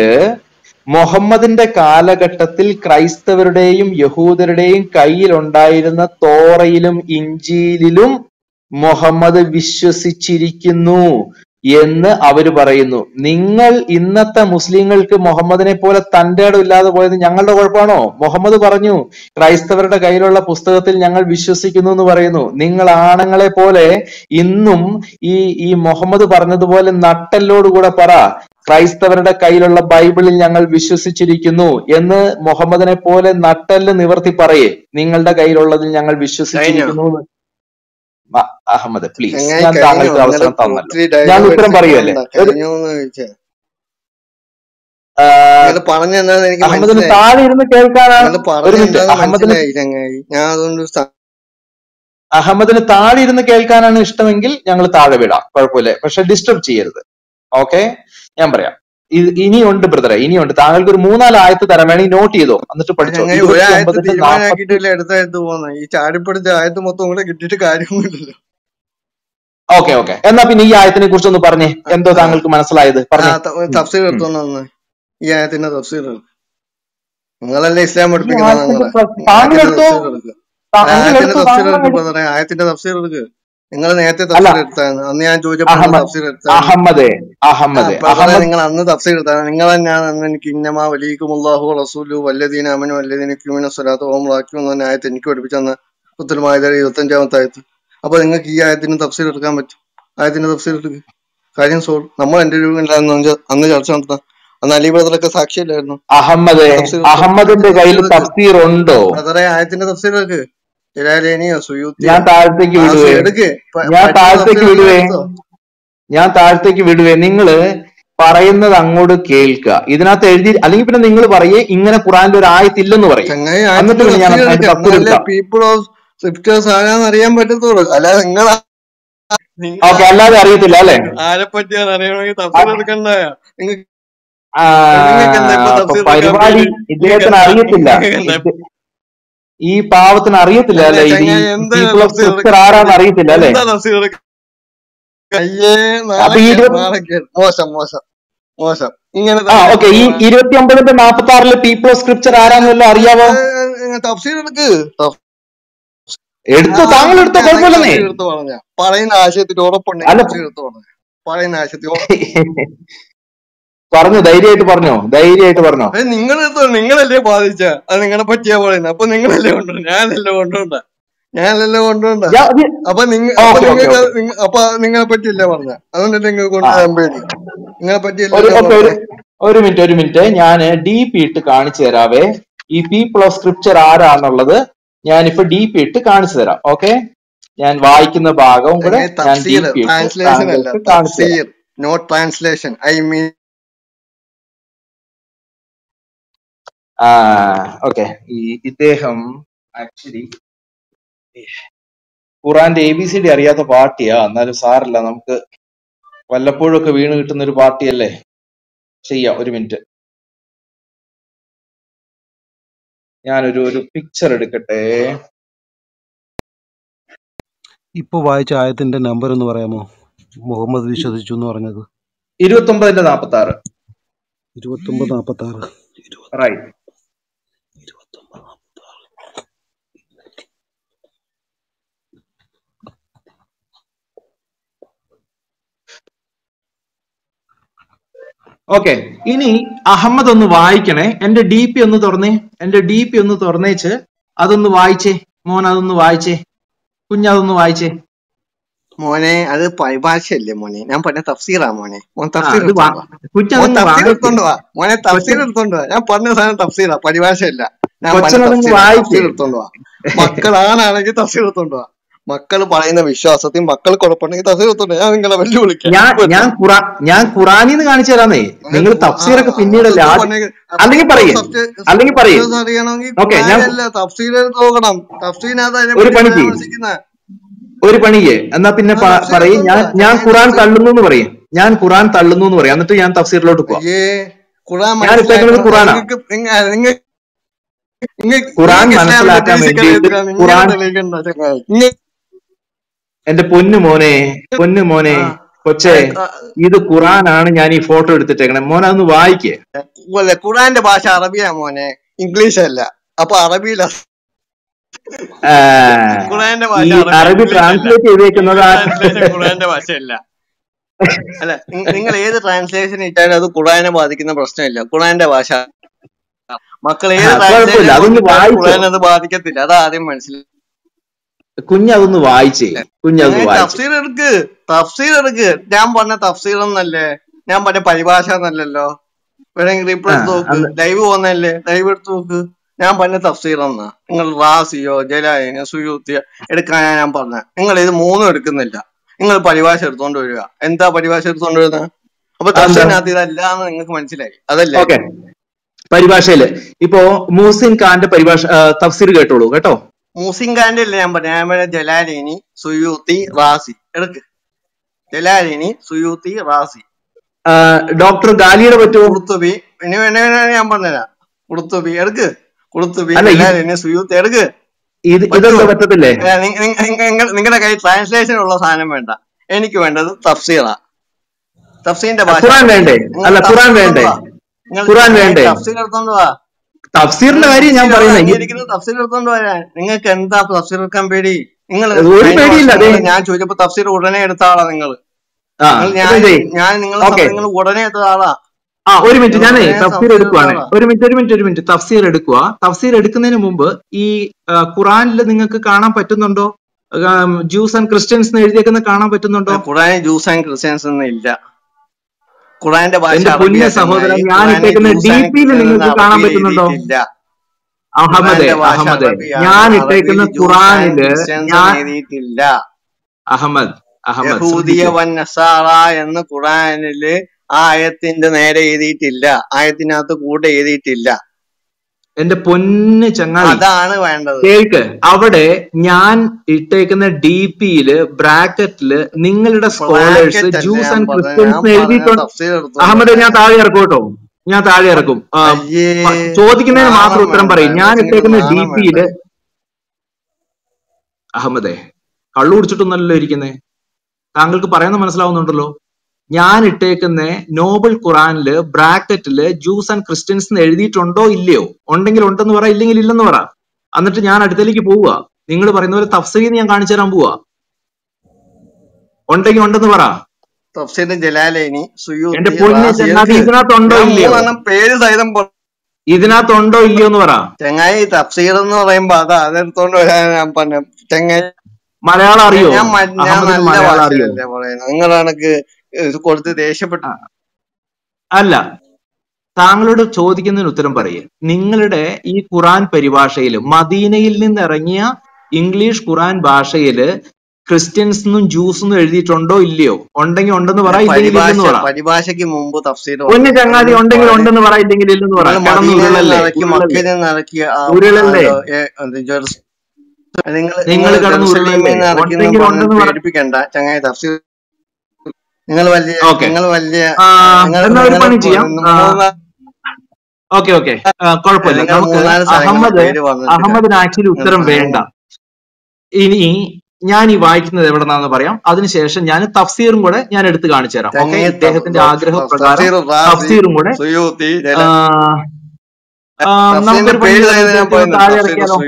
മുഹമ്മദിന്റെ കാലഘട്ടത്തിൽ ക്രൈസ്തവരുടെയും യഹൂദരുടെയും കയ്യിലുണ്ടായിരുന്ന തോറയിലും ഇഞ്ചിയിലും മുഹമ്മദ് വിശ്വസിച്ചിരിക്കുന്നു എന്ന് അവർ പറയുന്നു. നിങ്ങൾ ഇന്നത്തെ മുസ്ലിങ്ങൾക്ക് മുഹമ്മദിനെ പോലെ തന്റെ ഇടം ഇല്ലാതെ പോയത് ഞങ്ങളുടെ കുഴപ്പമാണോ? മുഹമ്മദ് പറഞ്ഞു ക്രൈസ്തവരുടെ കയ്യിലുള്ള പുസ്തകത്തിൽ ഞങ്ങൾ വിശ്വസിക്കുന്നു എന്ന് പറയുന്നു. നിങ്ങൾ ആണുങ്ങളെ പോലെ ഇന്നും ഈ ഈ മുഹമ്മദ് പറഞ്ഞതുപോലെ നട്ടല്ലോടുകൂടെ പറ. ക്രൈസ്തവരുടെ കയ്യിലുള്ള ബൈബിളിൽ ഞങ്ങൾ വിശ്വസിച്ചിരിക്കുന്നു എന്ന് മുഹമ്മദിനെ പോലെ നട്ടൽ നിവർത്തി പറയേ. നിങ്ങളുടെ കയ്യിലുള്ളതിൽ ഞങ്ങൾ വിശ്വസിച്ചിരിക്കുന്നു അഹമ്മദ് പ്ലീസ് ഞാൻ താങ്കൾക്ക് അവസരം തന്നല്ലോ. ഞാൻ ഉത്തരം പറയുമല്ലേ അഹമ്മദിന് താഴെ ഇരുന്ന് കേൾക്കാനാണ് അഹമ്മദിന് താഴെ ഇരുന്ന് കേൾക്കാനാണ് ഇഷ്ടമെങ്കിൽ ഞങ്ങൾ താഴെ വിടാം. കുഴപ്പമില്ല. പക്ഷെ ഡിസ്റ്റർബ് ചെയ്യരുത്. ഓക്കെ ഞാൻ പറയാം. ഇത് ഇനിയുണ്ട് ബ്രദറെ ഇനിയുണ്ട്. താങ്കൾക്ക് ഒരു മൂന്നാൽ ആയത്ത് തരാൻ വേണമെങ്കിൽ നോട്ട് ചെയ്തോ? എന്നിട്ട് പഠിച്ചോ.
ഈ ചാടിപ്പടിച്ച ആയത്ത് മൊത്തം കൂടെ കിട്ടിയിട്ട് കാര്യമൊന്നുമില്ലല്ലോ.
ഓക്കെ ഓക്കെ എന്നാ പിന്നെ ഈ ആയത്തിനെ കുറിച്ച് ഒന്ന് പറഞ്ഞേ. എന്തോ താങ്കൾക്ക് മനസ്സിലായത്?
തഫ്സീർ. ഈ ആയത്തിന്റെ തഫ്സീർ. നിങ്ങളല്ലേ ഇസ്ലാം
പഠിപ്പിക്കുന്നത്
പഠിപ്പിക്കുന്ന
ആയത്തിന്റെ താങ്കൾ എടുത്തോ?
തഫ്സീർ എടുക്കുക ആയത്തിന്റെ തഫ്സീർ നിങ്ങൾ നേരത്തെ തഫ്സീർ അന്ന് ഞാൻ ചോദിച്ചപ്പോൾ തഫ്സീർ
അഹമ്മദേ അഹമ്മദേ.
നിങ്ങൾ അന്ന് തഫ്സീർ എടുത്താണ് നിങ്ങൾ തന്നെയാണ് അന്ന് എനിക്ക് ഇന്നമാ വലിയക്കും അള്ളാഹു റസൂലു വല്ലദീന അമനു വല്ലദീന ക്യൂമിന സ്വലാത്ത് ഓം റാക്കും എന്ന ആയത്ത് എനിക്ക് പഠിപ്പിച്ചെന്ന് ഉത്തരമായത് ഇരുപത്തഞ്ചാമത്തെ ആയത്ത്. അപ്പൊ നിങ്ങൾക്ക് ഈ ആയത്തിന് തഫ്സീർ എടുക്കാൻ പറ്റും. ആയത്തിന്റെ തഫ്സീർ എടുക്കുക കാര്യം സോൾ നമ്മൾ എന്റെ രൂപയിലായിരുന്നു അന്ന് ചർച്ച നടത്താം അന്ന് അലി ബ്രദറൊക്കെ സാക്ഷിയല്ലായിരുന്നു.
അഹമ്മദേ അഹമ്മദിന്റെ കയ്യിൽ
തഫ്സീർ
ഉണ്ടോ
ബ്രദറെ ആയത്തിന്റെ തഫ്സീർ എടുക്ക്. ജലാലേനിയോ സുയൂത്തിയോ
ഞാൻ താഴത്തേക്ക് വിടുവേ. ഞാൻ താഴത്തേക്ക് വിടുവേ. ഞാൻ താഴത്തേക്ക് വിടുവേ. നിങ്ങൾ പറയുന്നത് അങ്ങോട്ട് കേൾക്കുക. ഇതിനകത്ത് എഴുതി അല്ലെങ്കിൽ പിന്നെ നിങ്ങൾ പറയേ ഇങ്ങനെ ഖുറാന്റെ ഒരു ആയത്തില്ലെന്ന് പറയും. എന്നിട്ട് ഞാൻ
പീപ്പിൾ ഓഫ് അറിയാൻ പറ്റത്തുള്ളൂ. അല്ലാതെ നിങ്ങൾ
ഓക്കെ അല്ലാതെ അറിയത്തില്ല അല്ലെ?
ആരെ പറ്റിയാണ് അറിയണമെങ്കിൽ തഫ്സീർ എടുക്കണ്ട. നിങ്ങൾക്ക്
പരിപാടി ഇദ്ദേഹത്തിന് അറിയത്തില്ല. ഈ പാവത്തിന് അറിയത്തില്ല അല്ലെ പീപ്പിൾ ഓഫ് സ്ക്രിപ്ചർ ആരാന്ന് അറിയത്തില്ല അല്ലെ?
മോശം മോശം മോശം. ഇങ്ങനെ
ആ ഓക്കെ ഈ ഇരുപത്തി ഒമ്പതിന്റെ നാപ്പത്തി ആറിൽ പീപ്പിൾ ഓഫ് സ്ക്രിപ്ചർ ആരാന്ന് വല്ലതും അറിയാവോ?
തഫ്സീർ എടുക്ക്.
എടുത്തു? താങ്കൾ എടുത്തോ? കുഴപ്പമില്ലെന്നേ.
പറയുന്ന ആശയത്തിൽ ഉറപ്പുണ്ട് പറയുന്ന ആശയത്തിൽ *laughs*
പറഞ്ഞു ധൈര്യമായിട്ട് പറഞ്ഞോ ധൈര്യമായിട്ട് പറഞ്ഞോ.
നിങ്ങൾ നിങ്ങളല്ലേ ബാധിച്ച? അത് നിങ്ങളെ പറ്റിയാ പറയുന്നത് അപ്പൊ നിങ്ങളല്ലേ കൊണ്ടുവരും ഞാനല്ലേ കൊണ്ടുപോണ്ട ഞാനല്ലേ
ഇത്
അപ്പൊ നിങ്ങ അപ്പൊ നിങ്ങളെ പറ്റിയല്ലേ പറഞ്ഞ? അതുകൊണ്ട് നിങ്ങൾ കൊണ്ടുവരാൻ പേടി നിങ്ങളെ
ഒരു ഒരു മിനിറ്റ് ഒരു മിനിറ്റ്. ഞാൻ ഡി പി ഇട്ട് കാണിച്ചു തരാവേ. ഈ പീപ്പിൾ ഓഫ് സ്ക്രിപ്ചർ ആരാന്നുള്ളത് ഞാനിപ്പോ ഡി പി ഇട്ട് കാണിച്ചു തരാം ഓക്കെ? ഞാൻ വായിക്കുന്ന ഭാഗവും കൂടെ ഞാൻ ഡി
തഫ്സീർ
പി ഇട്ട് കാണിച്ചു
not translation. I mean
okay. ഈ ഇദ്ദേഹം ആക്ച്വലി ഖുറാന്റെ എ ബി സി ഡി അറിയാത്ത പാർട്ടിയാ. എന്നാലും സാറില്ല നമുക്ക് വല്ലപ്പോഴും ഒക്കെ വീണ് കിട്ടുന്ന ഒരു പാർട്ടിയല്ലേ? ചെയ്യാം ഒരു മിനിറ്റ്. ഞാനൊരു ഒരു പിക്ചർ എടുക്കട്ടെ.
ഇപ്പൊ വായിച്ച ആയത്തിന്റെ നമ്പർ എന്ന് പറയാമോ? മുഹമ്മദ് വിശ്വസിച്ചു എന്ന് പറഞ്ഞത്.
ഇരുപത്തി ഒമ്പതിന്റെ നാപ്പത്തി ആറ്
ഇരുപത്തി ഒമ്പത് നാപ്പത്തി ആറ്
റൈറ്റ്
ഇരുപത്തി ഒമ്പത് നാപ്പത്തി ആറ്
ഓക്കെ ഇനി അഹമ്മദ് ഒന്ന് വായിക്കണേ. എന്റെ ഡി പി ഒന്ന് തുറന്നേ. എന്റെ ഡി പി ഒന്ന് തുറന്നേച്ച് അതൊന്ന് വായിച്ചേ. മോൻ അതൊന്ന് വായിച്ചേ. കുഞ്ഞതൊന്ന് വായിച്ചേ.
മോനെ അത് പരിഭാഷയല്ലേ മോനെ? ഞാൻ പറഞ്ഞ തഫ്സീറാ മോനെ. മോൻ തഫ്സീർ
വാ.
എടുത്തോണ്ട് മോനെ തഫ്സീർ എടുത്തോണ്ട് വാ. ഞാൻ പറഞ്ഞ സാധനം തഫ്സീറാ പരിഭാഷയല്ല. ഞാൻ തഫ്സീർ എടുത്തോണ്ട് വാ. മക്കളാണാണെങ്കിൽ തഫ്സീർ എടുത്തോണ്ട് വാ. മക്കൾ പറയുന്ന വിശ്വാസത്തിൽ മക്കൾ കുഴപ്പമുണ്ടെങ്കിൽ. ഞാൻ നിങ്ങളെ വെല്ലുവിളിക്കാം
ഞാൻ ഞാൻ ഖുറാ ഞാൻ കാണിച്ചു തരാന്നേ നിങ്ങൾ തഫ്സീറൊക്കെ പിന്നീട്
അതെന്തോ
ആദ്യം അല്ലെങ്കിൽ പറയേ. അല്ലെങ്കിൽ പറയേ. ഓക്കെ ഞാൻ
ഖുറാനല്ല തഫ്സീർ എടുത്ത് നോക്കണം തഫ്സീനകത്ത്
ഒരു
പണിക്ക്
ഒരു പണിക്ക് എന്നാ പിന്നെ പറയും. ഞാൻ ഞാൻ ഖുറാൻ തള്ളുന്നു എന്ന് പറയും. ഞാൻ ഖുറാൻ തള്ളുന്നു എന്ന് പറയാം. എന്നിട്ട് ഞാൻ തഫ്സീറിലോട്ട് പോവാം. ഞാൻ ഇട്ടേക്കുന്നത് ഖുറാനാ. ഖുറാൻ മനസ്സിലാക്കാൻ
വേണ്ടി
ഖുറാൻ എന്റെ പൊന്നു മോനെ പൊന്നു മോനെ കൊച്ചേ ഇത് ഖുറാനാണ് ഞാൻ ഈ ഫോട്ടോ എടുത്തിട്ടേക്കണേ. മോനെ അതൊന്ന് വായിക്കേ.
ഖുറാന്റെ ഭാഷ അറബിയാ മോനെ ഇംഗ്ലീഷ് അല്ല അപ്പൊ അറബിയില. അറബി
ട്രാൻസ്ലേറ്റ് ചെയ്തേക്കുന്നത്
ഖുറാന്റെ ഭാഷയല്ല. അല്ല നിങ്ങൾ ഏത് ട്രാൻസ്ലേഷൻ ഇട്ടാലും അത് ഖുറാനെ ബാധിക്കുന്ന പ്രശ്നമില്ല. ഖുറാന്റെ ഭാഷ. മക്കൾ ഏത് ട്രാൻസ്ലേഷൻ ഖുറാൻ അത് ബാധിക്കത്തില്ല. അത് ആദ്യം മനസ്സിലായി
കുഞ്ഞതൊന്ന് വായിച്ചേ. വായിച്ചേ
തഫ്സീർ എടുക്ക് തഫ്സീർ എടുക്ക് ഞാൻ പറഞ്ഞ തഫ്സീർ എന്നല്ലേ ഞാൻ പറഞ്ഞ പരിഭാഷ എന്നല്ലല്ലോ വേണമെങ്കിൽ ഇപ്പൊ നോക്ക്. ലൈവ് പോകുന്നല്ലേ ലൈവ് എടുത്ത് നോക്ക്. ഞാൻ പറഞ്ഞ തഫ്സീർ എന്നാ നിങ്ങൾ റാസിയോ ജലായനോ സുയൂത്തിയോ എടുക്കാനാ ഞാൻ പറഞ്ഞ. നിങ്ങൾ ഇത് മൂന്നും എടുക്കുന്നില്ല. നിങ്ങൾ പരിഭാഷ എടുത്തോണ്ട് വരിക. എന്താ പരിഭാഷ എടുത്തോണ്ട് വരുന്നത് അപ്പൊ തഫ്സീറിനകത്ത് ഇതല്ല എന്ന് നിങ്ങൾക്ക് മനസ്സിലായി. അതല്ലേ?
പരിഭാഷയിൽ. ഇപ്പോ മൂസിൻ ഖാന്റെ പരിഭാഷ തഫ്സീർ കേട്ടോളൂ കേട്ടോ?
മൂസിൻ അല്ല ഞാൻ പറഞ്ഞു ഞാൻ പറഞ്ഞ ജലാലിനി സുയൂത്തി റാസി എടുക്ക്. ജലാലിനി സുയൂത്തി റാസി
ഡോക്ടർ ഗാലിയുടെ പറ്റുമോ
കുർത്തുബി ഇനി വേണ വേണ ഞാൻ പറഞ്ഞുതരാം. കുർത്തുബി എടുക്ക്. കുർത്തുബി ജലാലിനി സുയൂത്തി എടുക്ക്.
ഇത് പറ്റത്തില്ലേ?
നിങ്ങളുടെ കയ്യിൽ ട്രാൻസ്ലേഷൻ ഉള്ള സാധനം വേണ്ട. എനിക്ക് വേണ്ടത് തഫ്സീറാ. തഫ്സീന്റെ ഭാഷ.
ഖുറാൻ വേണ്ടേ അല്ല ഖുറാൻ വേണ്ടേ? ഖുറാൻ വേണ്ടേ?
തഫ്സീർ എടുത്തോണ്ട് വാ.
തഫ്സീറിന്റെ കാര്യം ഞാൻ പറയുന്നത്
തഫ്സീർ എടുത്തോണ്ട് വരാൻ നിങ്ങൾക്ക് എന്താ തഫ്സീർ എടുക്കാൻ പേടി? നിങ്ങൾ
ഒരു പേടിയില്ല.
ഞാൻ ചോദിച്ചപ്പോ തഫ്സീർ ഉടനെ എടുത്ത ആളാ നിങ്ങൾ ഞാൻ
നിങ്ങൾ
നിങ്ങൾ ഉടനെ എടുത്ത ആളാ.
ആ ഒരു മിനിറ്റ്. ഞാനേ തഫ്സീർ എടുക്കുവാണ്. ഒരു മിനിറ്റ് ഒരു മിനിറ്റ് ഒരു മിനിറ്റ്. തഫ്സീർ എടുക്കുക. തഫ്സീർ എടുക്കുന്നതിന് മുമ്പ് ഈ ഖുർആനിൽ ഖുറാനിൽ നിങ്ങൾക്ക് കാണാൻ പറ്റുന്നുണ്ടോ? ജൂസ് ആൻഡ് ക്രിസ്ത്യൻസ് എന്ന് എഴുതിയേക്കുന്നത് കാണാൻ പറ്റുന്നുണ്ടോ?
ഖുറാനിൽ ജൂസ് ആൻഡ് ക്രിസ്ത്യൻസ് ഒന്നും ഇല്ല. ഖുറാന്റെ ഭാഷ
സഹോദരൻ ഞാൻ ഇട്ടേക്കുന്ന
ജ്യൂസ്
ഡി
ആൻഡ്
പിയിൽ
ക്രിസ്ത്യൻസ്
നിങ്ങൾക്ക് കാണാൻ പറ്റുന്നുണ്ടോ? അഹമ്മദ് അഹമ്മദേ ഞാൻ ഇട്ടേക്കുന്ന
ഖുറാനിൽ എഴുതിയിട്ടില്ല.
അഹമ്മദ്
യഹൂദിയ
ശ്രദ്ധിക്കൂ.
വൻ നസാറ എന്ന് ഖുറാനിൽ ആ ആയത്തിന്റെ നേരെ എഴുതിയിട്ടില്ല. ആയത്തിനകത്ത് കൂടെ എഴുതിയിട്ടില്ല.
എന്റെ പൊന്ന് ചങ്ങാതി
അതാണ് വേണ്ടത്.
കേൾക്ക്. അവിടെ ഞാൻ ഇട്ടേക്കുന്ന ഡി പിയിൽ ബ്രാക്കറ്റിൽ നിങ്ങളുടെ scholars
Jews
Jews and Christians എഴുതിയിട്ടുണ്ട്. അഹമ്മദ് ഞാൻ താഴെ ഇറക്കും കേട്ടോ. ഞാൻ താഴെ ഇറക്കും. ചോദിക്കുന്നതിന് മാത്രം ഉത്തരം പറയും. ഞാൻ ഇട്ടേക്കുന്ന ഡി
പിയിൽ
അഹമ്മദേ കള്ളു കുടിച്ചിട്ടൊന്നല്ലോ ഇരിക്കുന്നേ. താങ്കൾക്ക് പറയുന്നത് മനസ്സിലാവുന്നുണ്ടല്ലോ. ഞാൻ ഇട്ടേക്കുന്ന നോബൽ ഖുറാനിൽ ബ്രാക്കറ്റിൽ ജൂസ് ആൻഡ് ക്രിസ്ത്യൻസ് എന്ന് എഴുതിയിട്ടുണ്ടോ ഇല്ലയോ? ഉണ്ടെങ്കിൽ ഉണ്ടെന്ന് പറ ഇല്ലെങ്കിൽ ഇല്ലെന്ന് പറ. എന്നിട്ട് ഞാൻ അടുത്തേക്ക് പോവുക. നിങ്ങൾ പറയുന്ന പോലെ തഫ്സീന്ന് ഞാൻ കാണിച്ചു തരാൻ പോവാ ഉണ്ടെങ്കിൽ ഉണ്ടെന്ന് പറ.
തഫ്സീർ ജലാലൈനി
എന്റെ പൊന്ന് ചങ്ങാതി ഇതിനകത്തുണ്ടോ ഇല്ലയോ?
പേര് സഹിതം
ഇതിനകത്തുണ്ടോ ഇല്ലയോ എന്ന് പറ.
ചെങ്ങായി തഫ്സീർ എന്ന് പറയുമ്പോ അതാ അതെടുത്തോണ്ട് വരാൻ ഞാൻ പറഞ്ഞ. ചങ്ങായി.
മലയാളം അറിയോ? മലയാളം അറിയോ?
ഭാഷയിലല്ലേ കൊടുത്ത് ദേഷ്യപ്പെട്ടു
അല്ല. താങ്കളോട് ചോദിക്കുന്നതിന് ഉത്തരം പറയേ. നിങ്ങളുടെ ഈ ഖുറാൻ പരിഭാഷയിൽ മദീനയിൽ നിന്ന് ഇറങ്ങിയ ഇംഗ്ലീഷ് ഖുറാൻ ഭാഷയിൽ ക്രിസ്ത്യൻസ് എന്നും ജ്യൂസ് എന്നും എഴുതിയിട്ടുണ്ടോ ഇല്ലയോ? ഉണ്ടെങ്കിൽ ഉണ്ടെന്ന് പറ ഇല്ലെങ്കിൽ
പരിഭാഷ
ഇല്ലെന്ന്
പരിഭാഷയ്ക്ക് മുമ്പ് തഫ്സീർ
ഒന്ന് ചങ്ങാതി ഉണ്ടെങ്കിൽ ഉണ്ടെന്ന് പറയില്ലെങ്കിൽ ഇല്ലെന്ന് പറ.
നിങ്ങൾ
കിടന്ന് ഉരുളല്ലേ?
നിങ്ങൾ
കിടന്ന് ഉരുളല്ലേ?
ചങ്ങായി തഫ്സീർ നിങ്ങൾ വലിയ
ഓക്കെ
നിങ്ങൾ വലിയ
ഒരു പണി ചെയ്യാം. ഓക്കെ ഓക്കെ കുഴപ്പമില്ല. നമുക്ക് അഹമ്മദ് അഹമ്മദിന് ആക്ച്വലി ഉത്തരം വേണ്ട. ഇനി ഞാൻ ഈ വായിക്കുന്നത് എവിടെ നിന്നാന്ന് പറയാം. അതിനുശേഷം ഞാൻ തഫ്സീറും കൂടെ ഞാൻ എടുത്ത് കാണിച്ചു തരാം. ഓക്കെ
അദ്ദേഹത്തിന്റെ
ഇദ്ദേഹത്തിന്റെ ആഗ്രഹപ്രകാരം തഫ്സീറും കൂടെ. നമുക്കൊരു
പേര്
താഴെ ഇറക്കിയാലോ?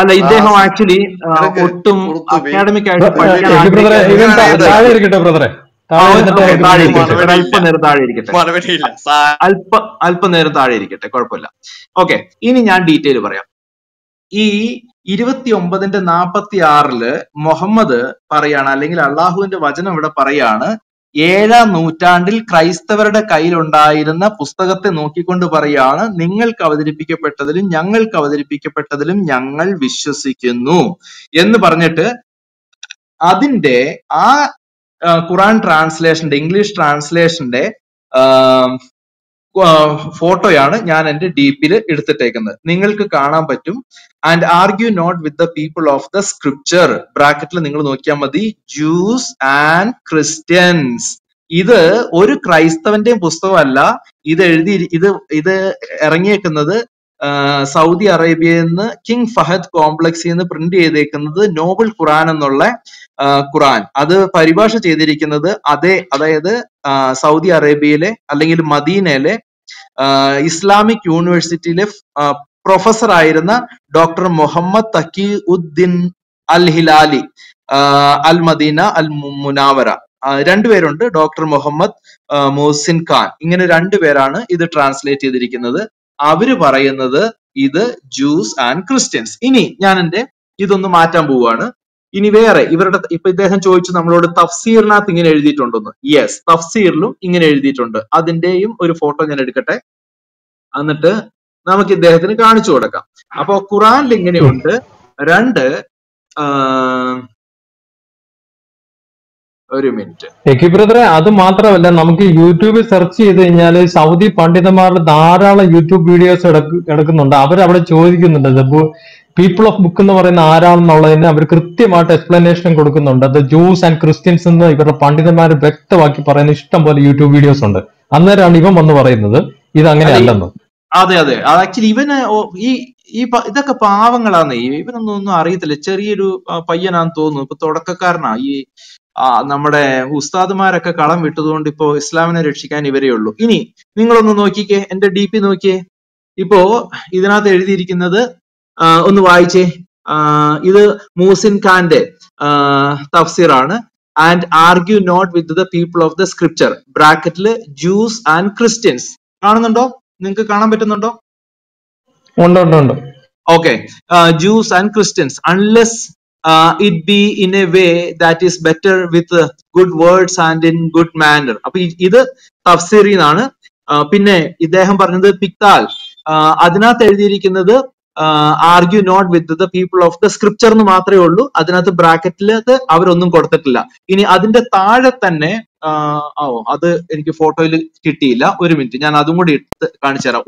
അല്ല ഇദ്ദേഹം ആക്ച്വലി ഒട്ടും അക്കാഡമിക് ആയിട്ട്
താഴെ ഇരിക്കട്ടെ ബ്രദറെ
അല്പനേരം താഴെ ഇരിക്കട്ടെ. അല്പ അല്പനേരം താഴെ ഇരിക്കട്ടെ. കുഴപ്പമില്ല. ഓക്കെ ഇനി ഞാൻ ഡീറ്റെയിൽ പറയാം. ഈ ഇരുപത്തി ഒമ്പതിന്റെ നാപ്പത്തി ആറിൽ മുഹമ്മദ് പറയാണ് അല്ലെങ്കിൽ അള്ളാഹുവിന്റെ വചനം ഇവിടെ പറയാണ് ഏഴാം നൂറ്റാണ്ടിൽ ക്രൈസ്തവരുടെ കയ്യിലുണ്ടായിരുന്ന പുസ്തകത്തെ നോക്കിക്കൊണ്ട് പറയാണ് നിങ്ങൾക്ക് അവതരിപ്പിക്കപ്പെട്ടതിലും ഞങ്ങൾക്ക് അവതരിപ്പിക്കപ്പെട്ടതിലും ഞങ്ങൾ വിശ്വസിക്കുന്നു. എന്ന് പറഞ്ഞിട്ട് അതിന്റെ ആ ഖുറാൻ ട്രാൻസ്ലേഷന്റെ ഇംഗ്ലീഷ് ട്രാൻസ്ലേഷന്റെ ഫോട്ടോയാണ് ഞാൻ എന്റെ ഡീപ്പിൽ എടുത്തിട്ടേക്കുന്നത്. നിങ്ങൾക്ക് കാണാൻ പറ്റും. And argue not with the people of the scripture ബ്രാക്കറ്റിൽ നിങ്ങൾ നോക്കിയാൽ മതി. ജൂസ് ആൻഡ് ക്രിസ്ത്യൻസ് ഇത് ഒരു ക്രൈസ്തവന്റെയും പുസ്തകമല്ല. ഇത് എഴുതി ഇത് ഇത് ഇറങ്ങിയേക്കുന്നത് സൗദി അറേബ്യയിൽ നിന്ന് കിങ് ഫഹദ് കോംപ്ലക്സിൽ നിന്ന് പ്രിന്റ് ചെയ്തേക്കുന്നത് നോബൽ ഖുറാൻ എന്നുള്ള ഖുറാൻ അത് പരിഭാഷ ചെയ്തിരിക്കുന്നത് അതേ അതായത് സൗദി അറേബ്യയിലെ അല്ലെങ്കിൽ മദീനയിലെ ഇസ്ലാമിക് യൂണിവേഴ്സിറ്റിയിലെ പ്രൊഫസർ ആയിരുന്ന doctor Muhammad Taqi uddin al Hilali al Madinah al Munawwarah രണ്ടുപേരുണ്ട് ഡോക്ടർ മുഹമ്മദ് മോസിൻ ഖാൻ. ഇങ്ങനെ രണ്ടുപേരാണ് ഇത് ട്രാൻസ്ലേറ്റ് ചെയ്തിരിക്കുന്നത്. അവർ പറയുന്നത് ഇത് ജൂസ് ആൻഡ് ക്രിസ്ത്യൻസ് ഇനി ഞാൻ എന്റെ ഇതൊന്ന് മാറ്റാൻ പോവുകയാണ്. ഇനി വേറെ ഇവരുടെ ഇപ്പൊ ഇദ്ദേഹം ചോദിച്ചു നമ്മളോട് തഫ്സീറിനകത്ത് ഇങ്ങനെ എഴുതിയിട്ടുണ്ടെന്ന്. യെസ് തഫ്സീറിലും ഇങ്ങനെ എഴുതിയിട്ടുണ്ട്. അതിന്റെയും ഒരു ഫോട്ടോ ഞാൻ എടുക്കട്ടെ. എന്നിട്ട് നമുക്ക് ഇദ്ദേഹത്തിന് കാണിച്ചു കൊടുക്കാം. അപ്പൊ ഖുറാനിൽ ഇങ്ങനെയുണ്ട്. രണ്ട് ഒരു മിനിറ്റ്.
ബ്രദറെ അത് മാത്രമല്ല നമുക്ക് യൂട്യൂബിൽ സെർച്ച് ചെയ്ത് കഴിഞ്ഞാൽ സൗദി പണ്ഡിതന്മാരുടെ ധാരാളം യൂട്യൂബ് വീഡിയോസ് എടുക്കുന്നുണ്ട്. അവർ അവിടെ ചോദിക്കുന്നുണ്ട് പീപ്പിൾ ഓഫ് ബുക്ക് എന്ന് പറയുന്ന ആരാണെന്നുള്ളതിന് അവർ കൃത്യമായിട്ട് എക്സ്പ്ലനേഷൻ കൊടുക്കുന്നുണ്ട്. അത് ജൂസ് ആൻഡ് ക്രിസ്ത്യൻസ് എന്ന് ഇവരുടെ പണ്ഡിതന്മാർ വ്യക്തമാക്കി പറയുന്ന ഇഷ്ടം പോലെ യൂട്യൂബ് വീഡിയോസ് ഉണ്ട്. അന്നേരമാണ് ഇവൻ വന്ന് പറയുന്നത്. ഇത് അങ്ങനെ അല്ലെന്ന്
അതെ അതെ. ആക്ച്വലി ഇവന് ഈ ഈ ഇതൊക്കെ പാവങ്ങളാന്ന്. ഇവനൊന്നും ഒന്നും അറിയത്തില്ല. ചെറിയൊരു പയ്യനാന്ന് തോന്നുന്നു. ഇപ്പൊ തുടക്കക്കാരനാ. ഈ നമ്മുടെ ഉസ്താദുമാരൊക്കെ കളം വിട്ടതുകൊണ്ട് ഇപ്പോ ഇസ്ലാമിനെ രക്ഷിക്കാൻ ഇവരേ ഉള്ളൂ. ഇനി നിങ്ങളൊന്ന് നോക്കിക്കേ. എന്റെ ഡി പി നോക്കിയേ. ഇപ്പോ ഇതിനകത്ത് എഴുതിയിരിക്കുന്നത് ഒന്ന് വായിച്ചേ. ഇത് മൂസിൻ ഖാന്റെ തഫ്സീറാണ്. And argue not with the people of the scripture ബ്രാക്കറ്റിൽ ജൂസ് ആൻഡ് ക്രിസ്ത്യൻസ് കാണുന്നുണ്ടോ? നിങ്ങൾക്ക് കാണാൻ പറ്റുന്നുണ്ടോ?
ഉണ്ട് ഉണ്ട് ഉണ്ട്.
Okay Jews and Christians unless it be in a way that is better with good words and in good manner അപ്പൊ ഇത് തഫ്സീറിന്നാണ് പിന്നെ ഇദ്ദേഹം പറഞ്ഞത് പിക്താൽ. അതിനകത്ത് എഴുതിയിരിക്കുന്നത് argue not with the people of the scripture എന്ന് മാത്രമേ ഉള്ളൂ. അതിനകത്ത് ബ്രാക്കറ്റിൽ അത് അവരൊന്നും കൊടുത്തിട്ടില്ല. ഇനി അതിന്റെ താഴെ തന്നെ ഓ അത് എനിക്ക് ഫോട്ടോയിൽ കിട്ടിയില്ല. ഒരു മിനിറ്റ് ഞാൻ അതും കൂടി എടുത്ത് കാണിച്ചു തരാം